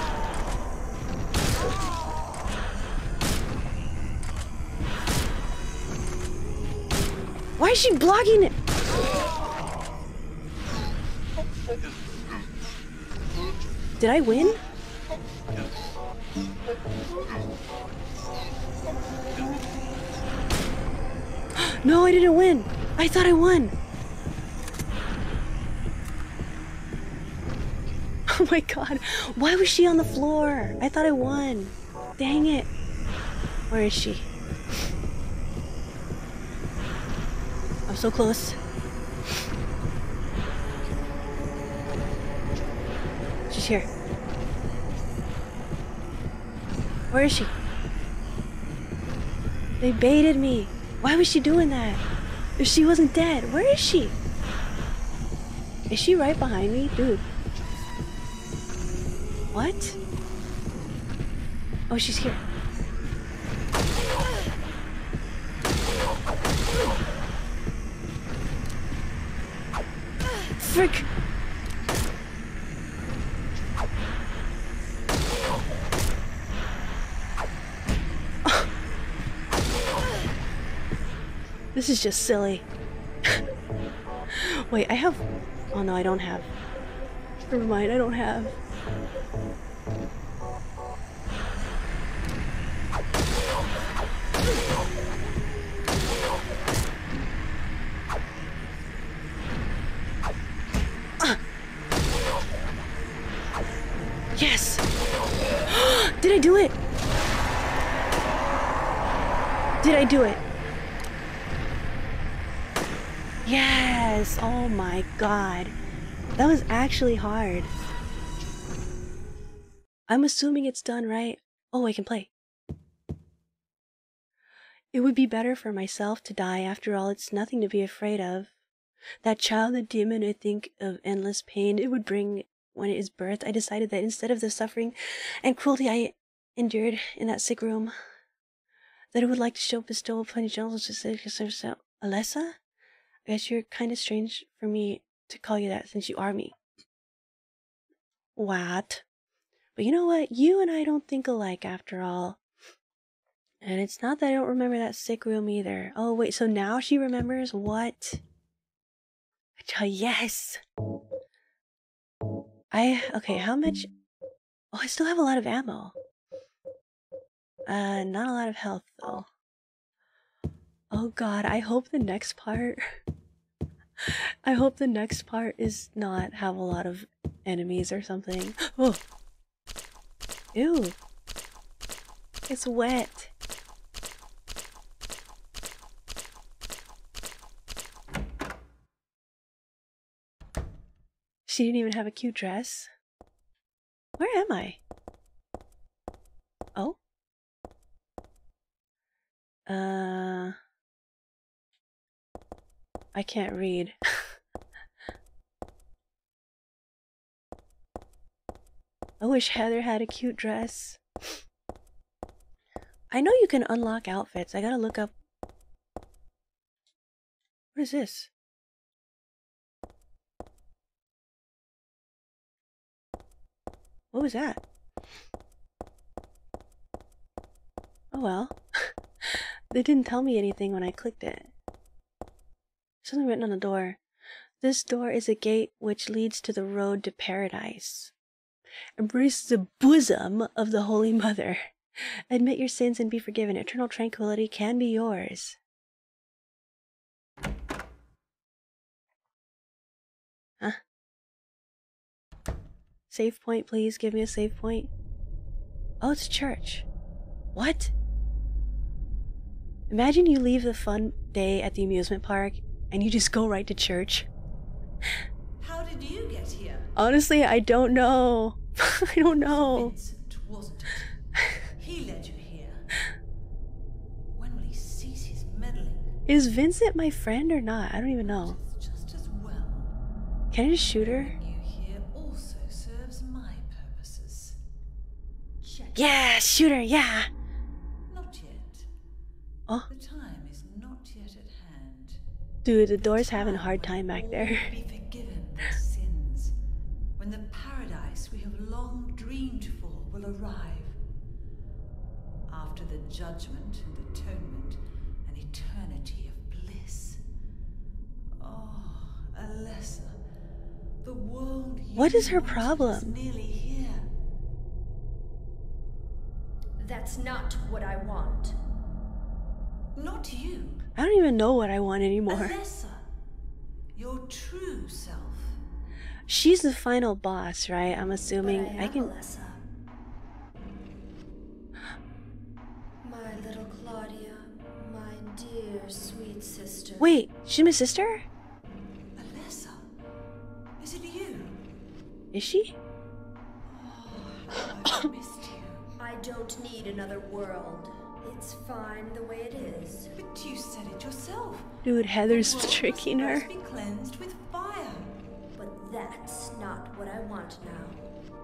Why is she blocking it? Did I win? No, I didn't win. I thought I won. Oh my god. Why was she on the floor? I thought I won. Dang it. Where is she? So close. She's here. Where is she? They baited me. Why was she doing that? If she wasn't dead, where is she? Is she right behind me? Dude. What? Oh, she's here. Frick! This is just silly. Wait, I have... Oh no, I don't have. Never mind, I don't have. Did I do it? Did I do it? Yes! Oh my god. That was actually hard. I'm assuming it's done right. Oh, I can play. It would be better for myself to die. After all, it's nothing to be afraid of. That child, the demon, I think of endless pain it would bring when it is birthed. I decided that instead of the suffering and cruelty I endured in that sick room, that I would like to show bestow upon genitals to say, Alessa? I guess you're kind of strange for me to call you that since you are me. What? But you know what? You and I don't think alike after all. And it's not that I don't remember that sick room either. Oh, wait, so now she remembers what? Yes! I. Okay, how much. Oh, I still have a lot of ammo. Uh, not a lot of health, though. Oh god, I hope the next part. I hope the next part is not have a lot of enemies or something. Oh! Ew! It's wet. She didn't even have a cute dress. Where am I? Oh? Uh. I can't read. I wish Heather had a cute dress. I know you can unlock outfits. I gotta look up. What is this? What was that? Oh well. they didn't tell me anything when I clicked it. Something written on the door. This door is a gate which leads to the road to paradise. Embrace the bosom of the Holy Mother. Admit your sins and be forgiven. Eternal tranquility can be yours. Huh? Save point, please. Give me a save point. Oh, it's church. What? Imagine you leave the fun day at the amusement park and you just go right to church. How did you get here? Honestly, I don't know. I don't know. Vincent, wasn't it? He led you here. When will he cease his meddling? Is Vincent my friend or not? I don't even know. It's just as well. Can I just shoot her? You here also serves my purposes. Check. Yeah, shoot her, yeah. Not yet. Oh, The time is not yet at hand. dude, the door's having a hard time back there. Be forgiven their sins when the paradise we have long dreamed for will arrive. After the judgment and atonement, an eternity of bliss. Oh, Alessa, the world. you What is her problem? Is nearly here. That's not what I want. Not you, I don't even know what I want anymore. Alessa. Your true self. She's the final boss, right? I'm assuming I I can. Alessa. My little Claudia, my dear sweet sister. Wait, she's my sister? Alessa, is it you? Is she? Oh, I've missed you. I don't need another world. It's fine the way it is. But you said it yourself. Dude, Heather's The world was tricking her. be cleansed with fire. But that's not what I want now.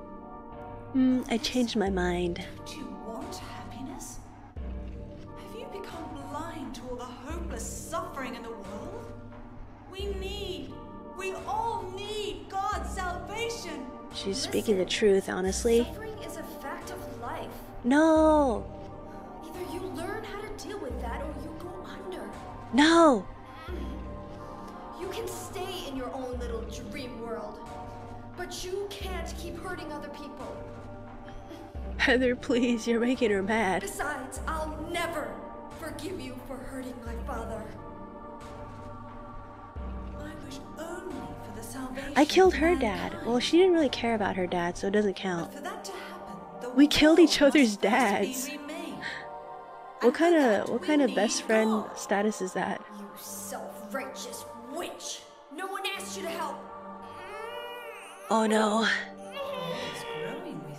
Hmm, I changed my mind. Don't you want happiness? Have you become blind to all the hopeless suffering in the world? We need, we all need God's salvation. She's speaking the truth, honestly. Suffering is a fact of life. No! No! You can stay in your own little dream world. But you can't keep hurting other people. Heather, please, you're making her mad. Besides, I'll never forgive you for hurting my father. I wish only for the salvation. I killed her dad. Well, she didn't really care about her dad, so it doesn't count. But for that to happen, We killed each other's dads. What kind of what kind of best friend status is that? You self-righteous witch! No one asked you to help! Oh no.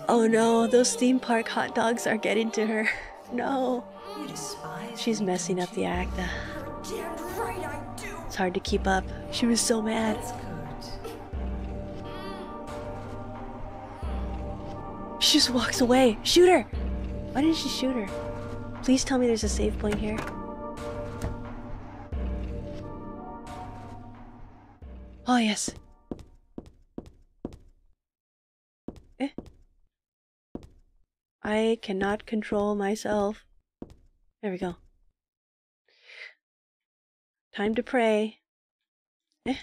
Oh no, those theme park hot dogs are getting to her. No. She's messing up the act. Right! It's hard to keep up. She was so mad. She just walks away. Shoot her! Why didn't she shoot her? Please tell me there's a save point here. Oh, yes. Eh? I cannot control myself. There we go. Time to pray. Eh?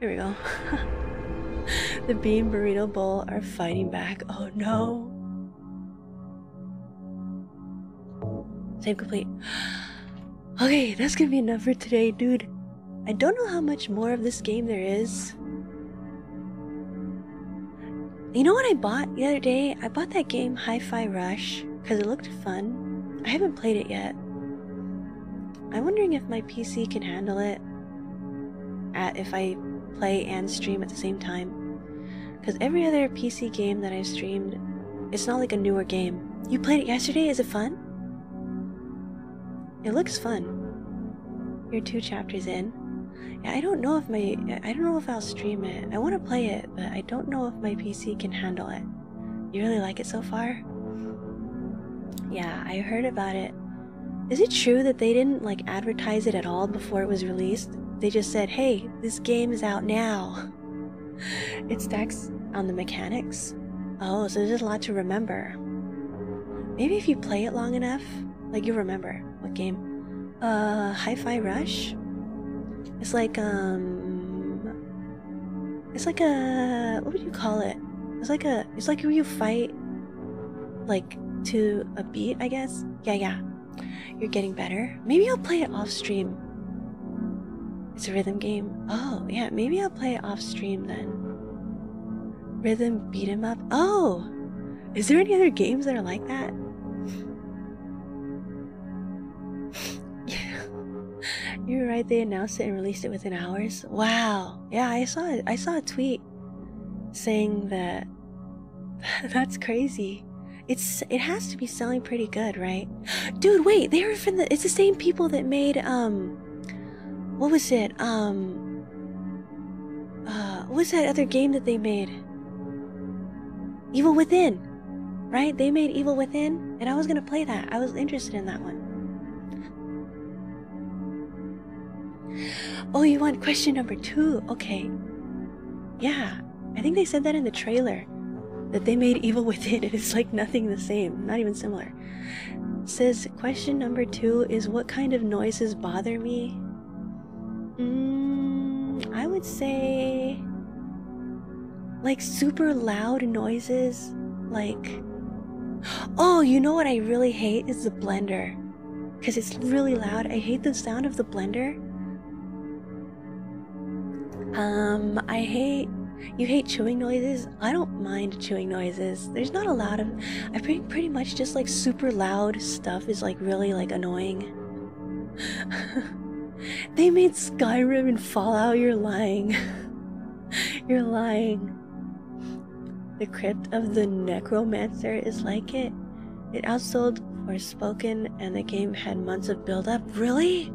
There we go. the Bean Burrito Bowl are fighting back. Oh no. Save complete. Okay, that's gonna be enough for today, dude. I don't know how much more of this game there is. You know what I bought the other day? I bought that game Hi-Fi Rush because it looked fun. I haven't played it yet. I'm wondering if my PC can handle it at if I play and stream at the same time. Because every other PC game that I've streamed, it's not like a newer game. You played it yesterday? Is it fun? It looks fun. You're two chapters in. I don't know if my I don't know if I'll stream it. I want to play it, but I don't know if my PC can handle it. You really like it so far? Yeah, I heard about it. Is it true that they didn't like advertise it at all before it was released? They just said, "Hey, this game is out now." it stacks on the mechanics. Oh, so there's a lot to remember. Maybe if you play it long enough, like you'll remember what game? Uh, Hi-Fi Rush. It's like um, it's like a what would you call it? It's like a it's like where you fight like to a beat, I guess. Yeah, yeah. You're getting better. Maybe I'll play it off stream. It's a rhythm game. Oh, yeah, maybe I'll play it off stream then. Rhythm beat 'em up. Oh, is there any other games that are like that? You're right, they announced it and released it within hours. Wow. Yeah, I saw it. I saw a tweet saying that that's crazy. It's it has to be selling pretty good, right? Dude, wait, they were from the it's the same people that made um what was it? Um uh what was that other game that they made? Evil Within. Right? They made Evil Within and I was to play that. I was interested in that one. Oh, you want question number 2? Okay. Yeah. I think they said that in the trailer that they made Evil Within and it's like nothing the same, not even similar. It says question number two is what kind of noises bother me? Mm, I would say like super loud noises, like oh, you know what I really hate is the blender because it's really loud. I hate the sound of the blender. Um, I hate you hate chewing noises? I don't mind chewing noises. There's not a lot of I pretty pretty much just like super loud stuff is like really like annoying. they made Skyrim and Fallout, you're lying. you're lying. The Crypt of the NecroDancer is like it. It outsold Forspoken and the game had months of build up. Really?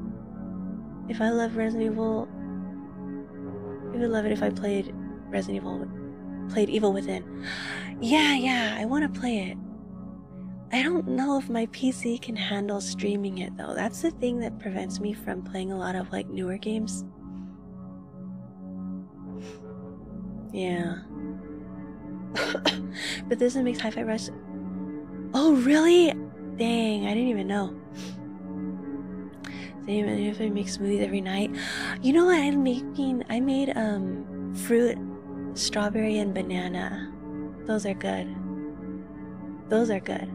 If I love Resident Evil I would love it if I played Resident Evil played Evil Within. Yeah, yeah, I want to play it. I don't know if my PC can handle streaming it though. That's the thing that prevents me from playing a lot of like newer games. Yeah. but this makes Hi-Fi Rush. Oh, really? Dang, I didn't even know. Same if I make smoothies every night. You know what I'm making? I made um fruit strawberry and banana. Those are good. Those are good.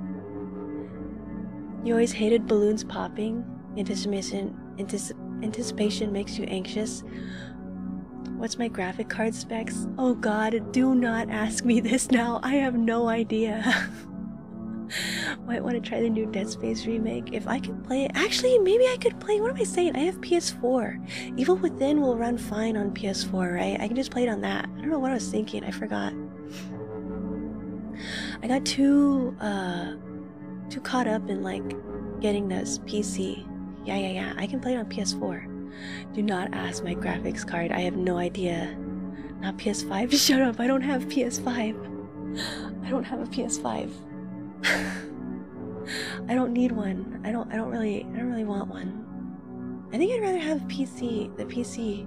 You always hated balloons popping. Anticipation, anticip- anticipation makes you anxious. What's my graphic card specs? Oh god, do not ask me this now. I have no idea. Might want to try the new Dead Space remake. If I could play it. Actually, maybe I could play. What am I saying? I have PS4. Evil Within will run fine on PS4, right? I can just play it on that. I don't know what I was thinking. I forgot. I got too, uh, too caught up in like getting this PC. Yeah, yeah, yeah. I can play it on PS4. Do not ask my graphics card. I have no idea. Not PS5. Shut up. I don't have PS5. I don't have a PS5. I don't need one. I don't I don't really I don't really want one. I think I'd rather have a PC. The PC.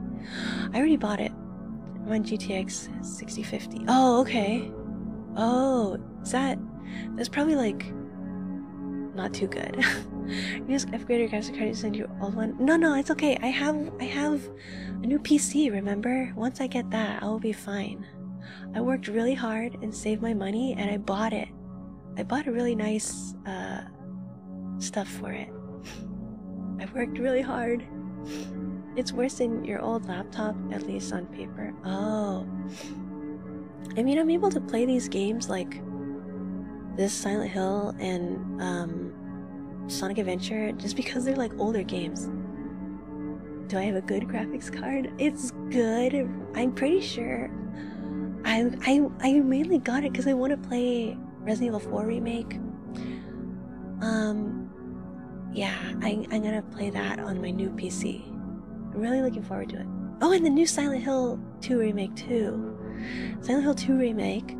I already bought it. My GTX 6050. Oh, okay. Oh, is that that's probably like not too good. you just upgrade your graphics card and send you old one. No, no, it's okay. I have I have a new PC, remember? Once I get that, I will be fine. I worked really hard and saved my money and I bought it. I bought a really nice uh, stuff for it. I worked really hard. It's worse than your old laptop, at least on paper. Oh. I mean, I'm able to play these games like this Silent Hill and um, Sonic Adventure just because they're like older games. Do I have a good graphics card? It's good. I'm pretty sure. I I I mainly got it because I want to play Resident Evil 4 remake. Um, yeah, I, I'm gonna play that on my new PC. I'm really looking forward to it. Oh, and the new Silent Hill 2 remake too. Silent Hill 2 remake.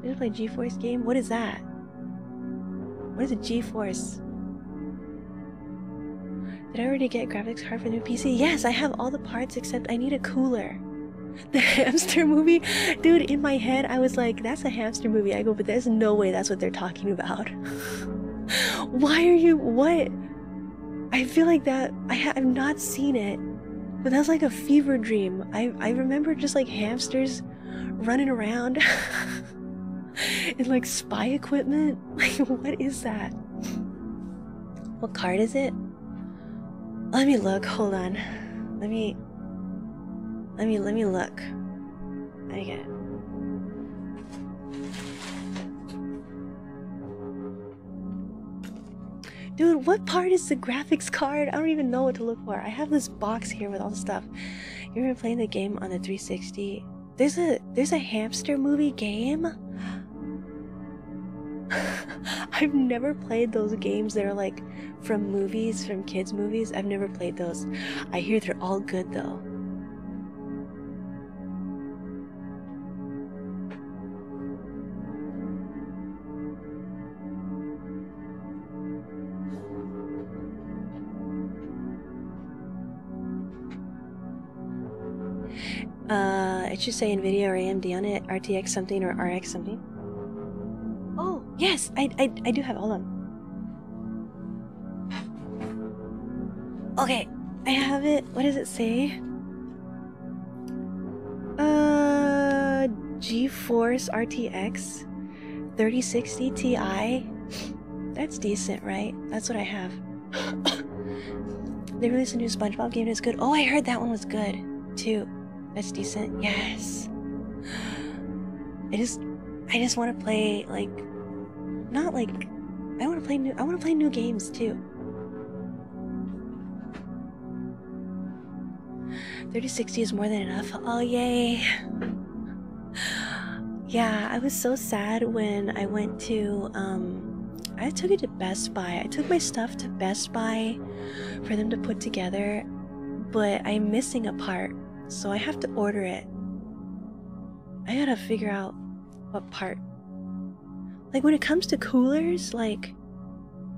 I just play G-Force game. What is that? What is a G-Force? Did I already get graphics card for the new PC? Yes, I have all the parts except I need a cooler. The hamster movie? Dude, in my head, I was like, that's a hamster movie. I go, but there's no way that's what they're talking about. Why are you. What? I feel like that. I have not seen it, but that's like a fever dream. I, I remember just like hamsters running around in like spy equipment. Like, what is that? What card is it? Let me look. Hold on. Let me let me let me look. Get. Dude, what part is the graphics card? I don't even know what to look for. I have this box here with all the stuff. You ever playing the game on the 360? There's a there's a hamster movie game. I've never played those games that are like from movies, from kids' movies. I've never played those. I hear they're all good though. It should say NVIDIA or AMD on it, RTX something or RX something. Oh, yes, I, I, I do have all of them. Okay, I have it. What does it say? Uh, GeForce RTX 3060 Ti. That's decent, right? That's what I have. they released a new SpongeBob game. It's good. Oh, I heard that one was good too. That's decent. Yes. I just I just want to play like not like I want to play new I want to play new games too. 3060 is more than enough. Oh yay. Yeah, I was so sad when I went to um I took it to Best Buy. I took my stuff to Best Buy for them to put together, but I'm missing a part so I have to order it. I gotta figure out what part. Like when it comes to coolers, like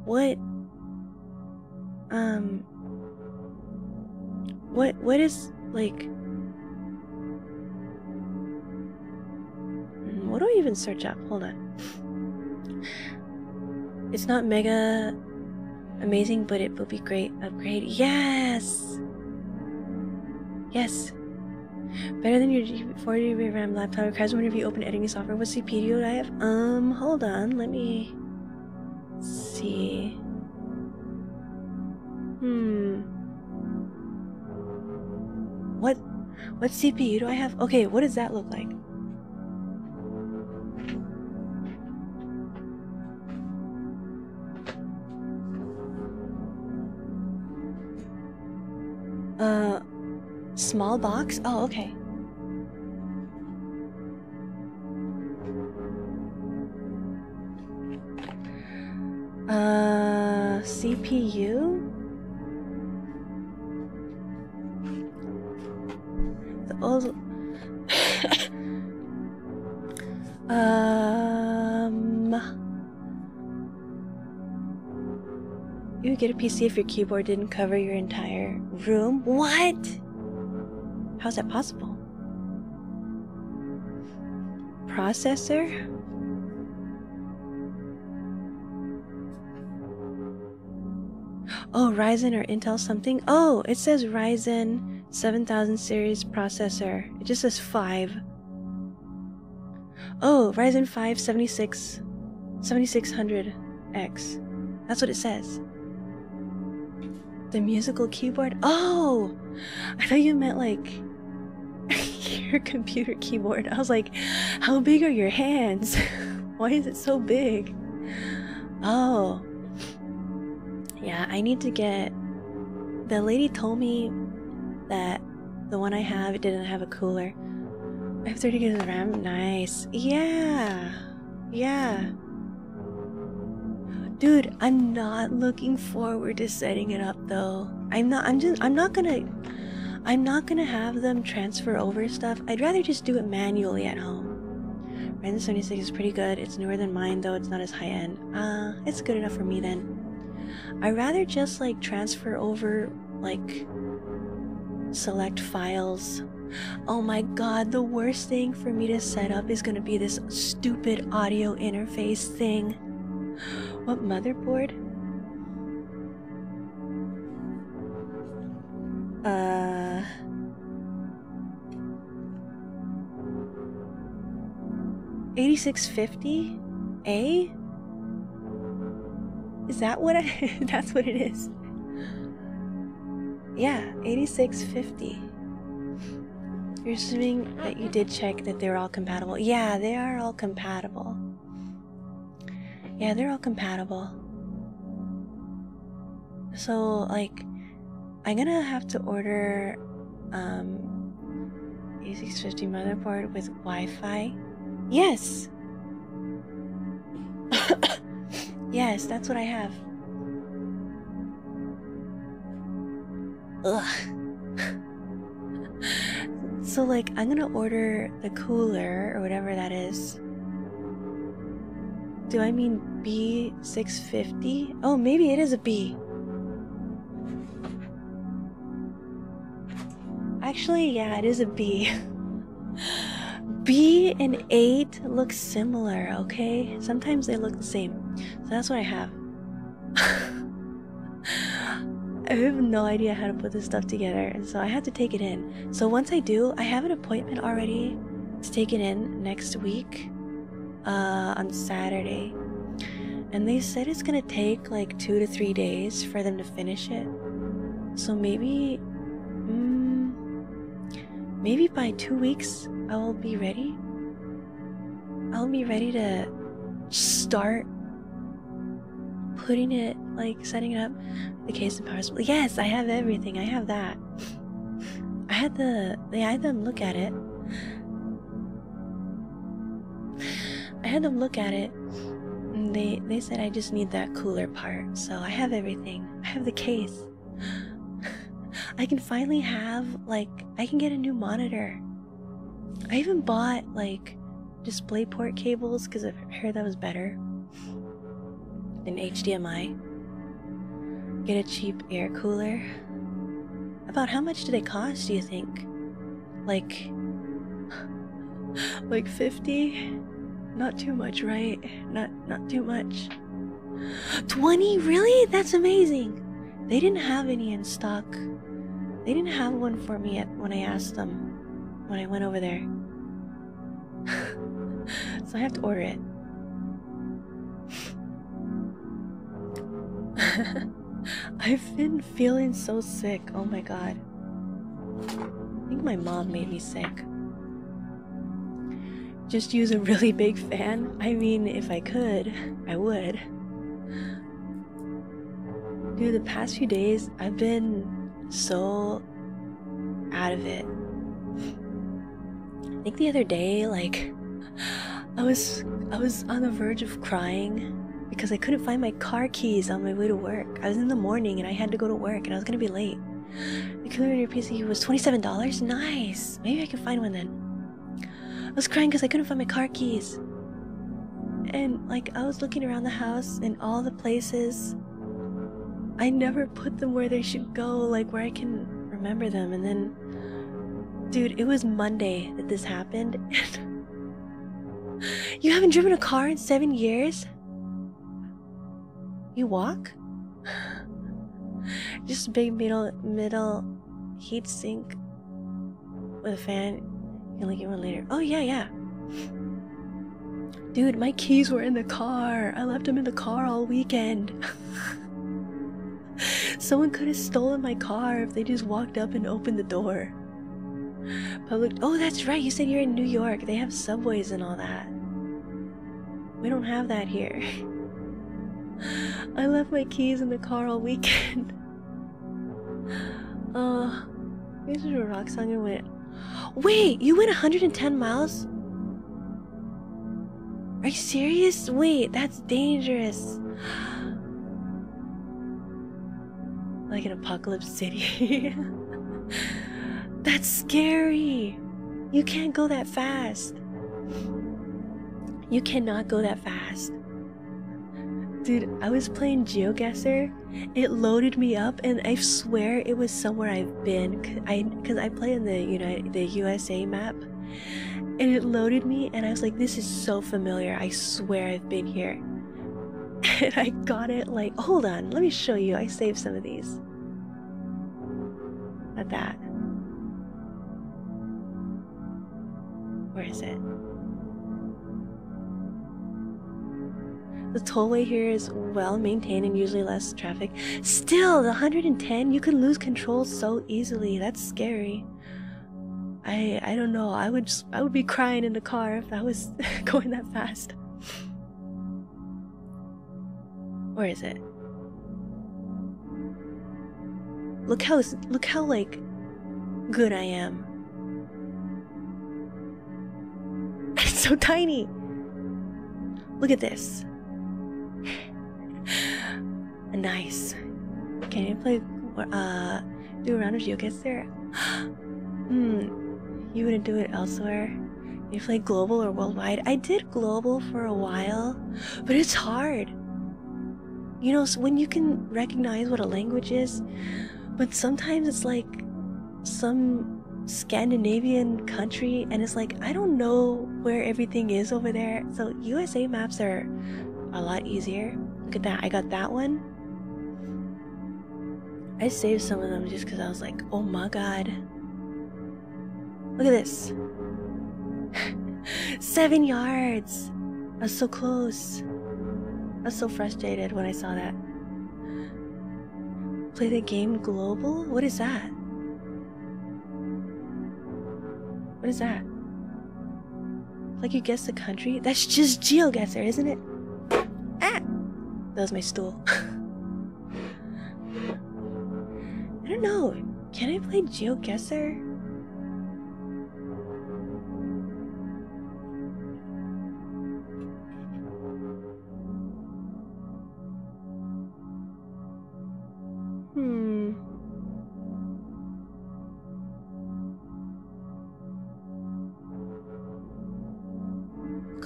what um what what is like hmm, what do I even search up? Hold on. It's not mega amazing, but it will be great upgrade. Yes. Yes. Better than your 40 GB RAM laptop requires whenever you open editing software. What CPU do I have? Um, hold on. Let me see. Hmm. What What CPU do I have? Okay, what does that look like? Uh, small box? Oh, okay. Uh, CPU? The old. um. You would get a PC if your keyboard didn't cover your entire room? What? How's that possible? Processor? Oh, Ryzen or Intel something? Oh, it says Ryzen 7000 series processor. It just says 5. Oh, Ryzen 5 76 7600X. That's what it says. The musical keyboard? Oh! I thought you meant like your computer keyboard. I was like, how big are your hands? Why is it so big? Oh. Yeah, I need to get. The lady told me that the one I have it didn't have a cooler. I have 30 gigs of RAM. Nice. Yeah. Yeah. Dude, I'm not looking forward to setting it up though. I'm not I'm just I'm not gonna I'm not gonna have them transfer over stuff. I'd rather just do it manually at home. Ryzen 76 is pretty good. It's newer than mine though, it's not as high end. Uh it's good enough for me then. I'd rather just like transfer over like select files. Oh my god, the worst thing for me to set up is gonna be this stupid audio interface thing. What motherboard? Uh. Eighty-six fifty, A. Is that what I? that's what it is. Yeah, eighty-six fifty. You're assuming that you did check that they're all compatible. Yeah, they are all compatible. Yeah, they're all compatible. So, like, I'm gonna have to order um A650 motherboard with Wi-Fi. Yes. yes, that's what I have. Ugh. so, like, I'm gonna order the cooler or whatever that is. Do I mean B650? Oh, maybe it is a B. Actually, yeah, it is a B. B and 8 look similar, okay? Sometimes they look the same. So that's what I have. I have no idea how to put this stuff together, and so I had to take it in. So once I do, I have an appointment already to take it in next week uh, on Saturday. And they said it's gonna take like two to three days for them to finish it. So maybe, mm, maybe by two weeks I will be ready. I'll be ready to start putting it, like setting it up, the case and power supply. Yes, I have everything. I have that. I had the they had them look at it. I had them look at it. And they they said I just need that cooler part. So I have everything. I have the case. I can finally have like I can get a new monitor. I even bought like DisplayPort cables because I heard that was better than HDMI. Get a cheap air cooler. About how much do they cost, do you think? Like like 50? Not too much, right? Not not too much. 20? Really? That's amazing. They didn't have any in stock. They didn't have one for me at, when I asked them when I went over there. so I have to order it. I've been feeling so sick. Oh my god. I think my mom made me sick. Just use a really big fan? I mean, if I could, I would. Dude, the past few days, I've been so out of it. I think the other day, like, I was I was on the verge of crying because I couldn't find my car keys on my way to work. I was in the morning and I had to go to work and I was gonna be late. The computer PC was twenty-seven dollars. Nice. Maybe I can find one then. I was crying because I couldn't find my car keys. And like I was looking around the house and all the places. I never put them where they should go, like where I can remember them. And then, dude, it was Monday that this happened. you haven't driven a car in seven years? You walk? Just a big middle middle heat sink with a fan. You can look at one later. Oh yeah, yeah. Dude, my keys were in the car. I left them in the car all weekend. Someone could have stolen my car if they just walked up and opened the door. Public. Oh, that's right. You said you're in New York. They have subways and all that. We don't have that here. I left my keys in the car all weekend. Uh, this is a rock song and went. Wait, you went 110 miles? Are you serious? Wait, that's dangerous. Like an apocalypse city. that's scary. You can't go that fast. You cannot go that fast. Dude, I was playing GeoGuessr. It loaded me up, and I swear it was somewhere I've been. I because I play in the United the USA map, and it loaded me, and I was like, "This is so familiar. I swear I've been here." And I got it like, hold on, let me show you. I saved some of these. At that. Where is it? The tollway here is well maintained and usually less traffic. Still, the 110, you can lose control so easily. That's scary. I I don't know. I would just, I would be crying in the car if I was going that fast. Where is it? Look how look how like good I am. So tiny. Look at this. nice. Can you play uh do a round of GeoGuessr? Hmm. You wouldn't do it elsewhere. You play global or worldwide? I did global for a while, but it's hard. You know, when you can recognize what a language is, but sometimes it's like some Scandinavian country, and it's like, I don't know where everything is over there. So, USA maps are a lot easier. Look at that, I got that one. I saved some of them just because I was like, oh my god. Look at this. Seven yards! I was so close. I was so frustrated when I saw that. Play the game global? What is that? What is that? Like you guess the country? That's just GeoGuessr, isn't it? Ah! That was my stool. I don't know. Can I play GeoGuessr?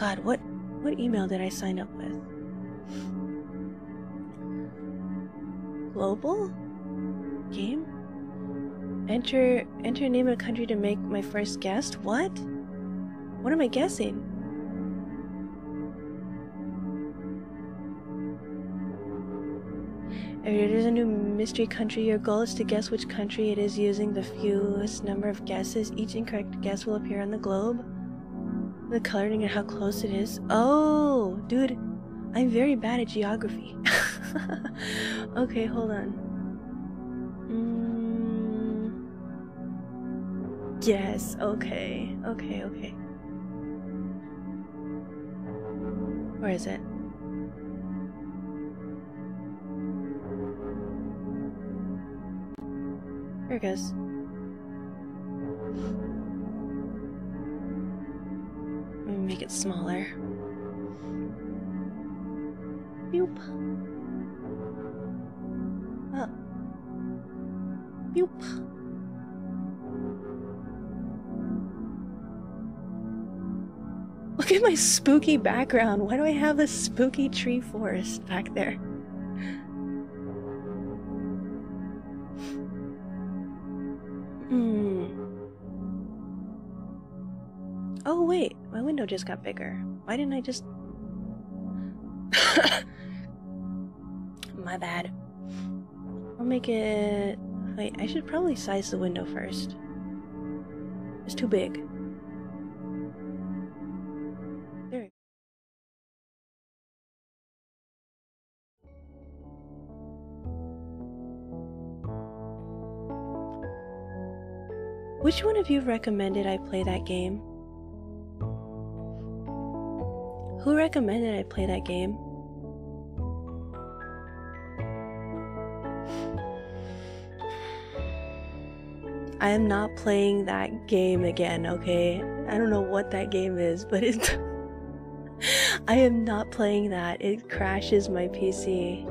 God, what what email did I sign up with? Global game? Enter enter name of country to make my first guess. What? What am I guessing? If there's a new mystery country, your goal is to guess which country it is using the fewest number of guesses. Each incorrect guess will appear on the globe. The coloring and how close it is. Oh, dude, I'm very bad at geography. okay, hold on. Mm. Yes, okay, okay, okay. Where is it? There it goes. Make it smaller. Boop. Oh. Boop. Look at my spooky background. Why do I have this spooky tree forest back there? Hmm. Oh, wait. My window just got bigger. Why didn't I just. My bad. I'll make it. Wait, I should probably size the window first. It's too big. There. Which one of you recommended I play that game? Who recommended I play that game? I am not playing that game again, okay? I don't know what that game is, but it. I am not playing that. It crashes my PC.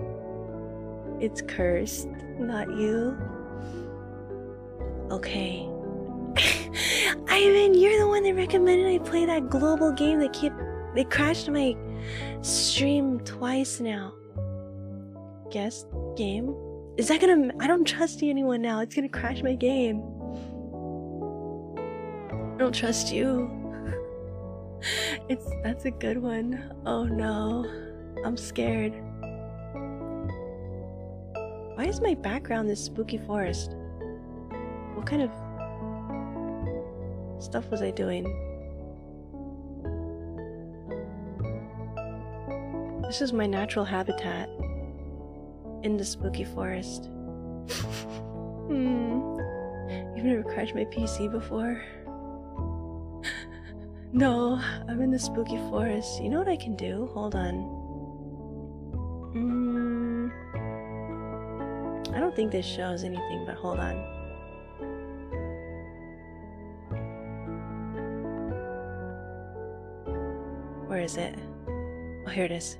It's cursed, not you. Okay. Ivan, you're the one that recommended I play that global game that kept. They crashed my stream twice now. Guess game? Is that gonna. I don't trust anyone now. It's gonna crash my game. I don't trust you. It's that's a good one. Oh no. I'm scared. Why is my background this spooky forest? What kind of stuff was I doing? This is my natural habitat in the spooky forest. hmm. You've never crashed my PC before? no, I'm in the spooky forest. You know what I can do? Hold on. Mm, I don't think this shows anything, but hold on. Where is it? Oh, here it is.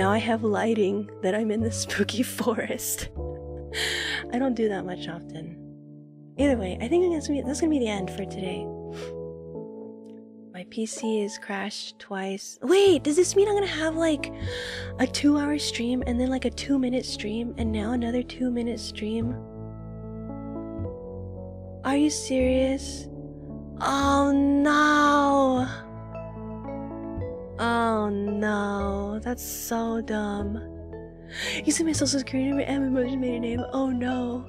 Now I have lighting that I'm in the spooky forest. I don't do that much often. Either way, I think that's gonna be, that's gonna be the end for today. My PC is crashed twice. Wait, does this mean I'm gonna have like a two hour stream and then like a two minute stream and now another two minute stream? Are you serious? Oh no! Oh no, that's so dumb. You see my social security number and my maiden name. Oh no,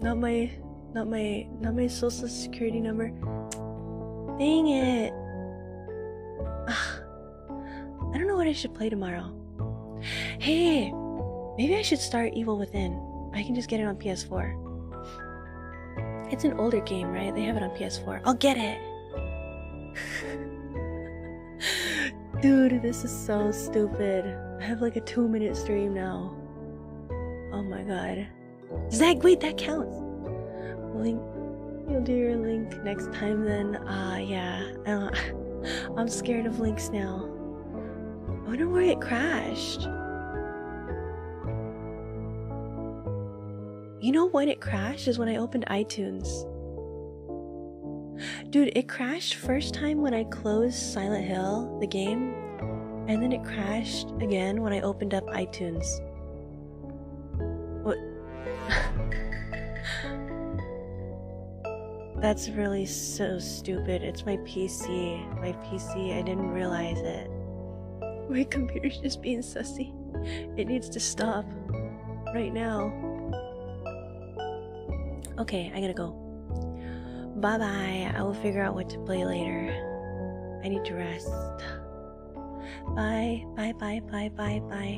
not my, not my, not my social security number. Dang it. I don't know what I should play tomorrow. Hey, maybe I should start Evil Within. I can just get it on PS4. It's an older game, right? They have it on PS4. I'll get it. Dude, this is so stupid. I have like a two minute stream now. Oh my god. Zach, wait, that counts. Link. You'll do your link next time then. Ah, uh, yeah. Don't, I'm scared of links now. I wonder where it crashed. You know when it crashed is when I opened iTunes. Dude, it crashed first time when I closed Silent Hill, the game, and then it crashed again when I opened up iTunes. What? That's really so stupid. It's my PC. My PC, I didn't realize it. My computer's just being sussy. It needs to stop. Right now. Okay, I gotta go. Bye bye. I will figure out what to play later. I need to rest. Bye, bye, bye, bye, bye, bye.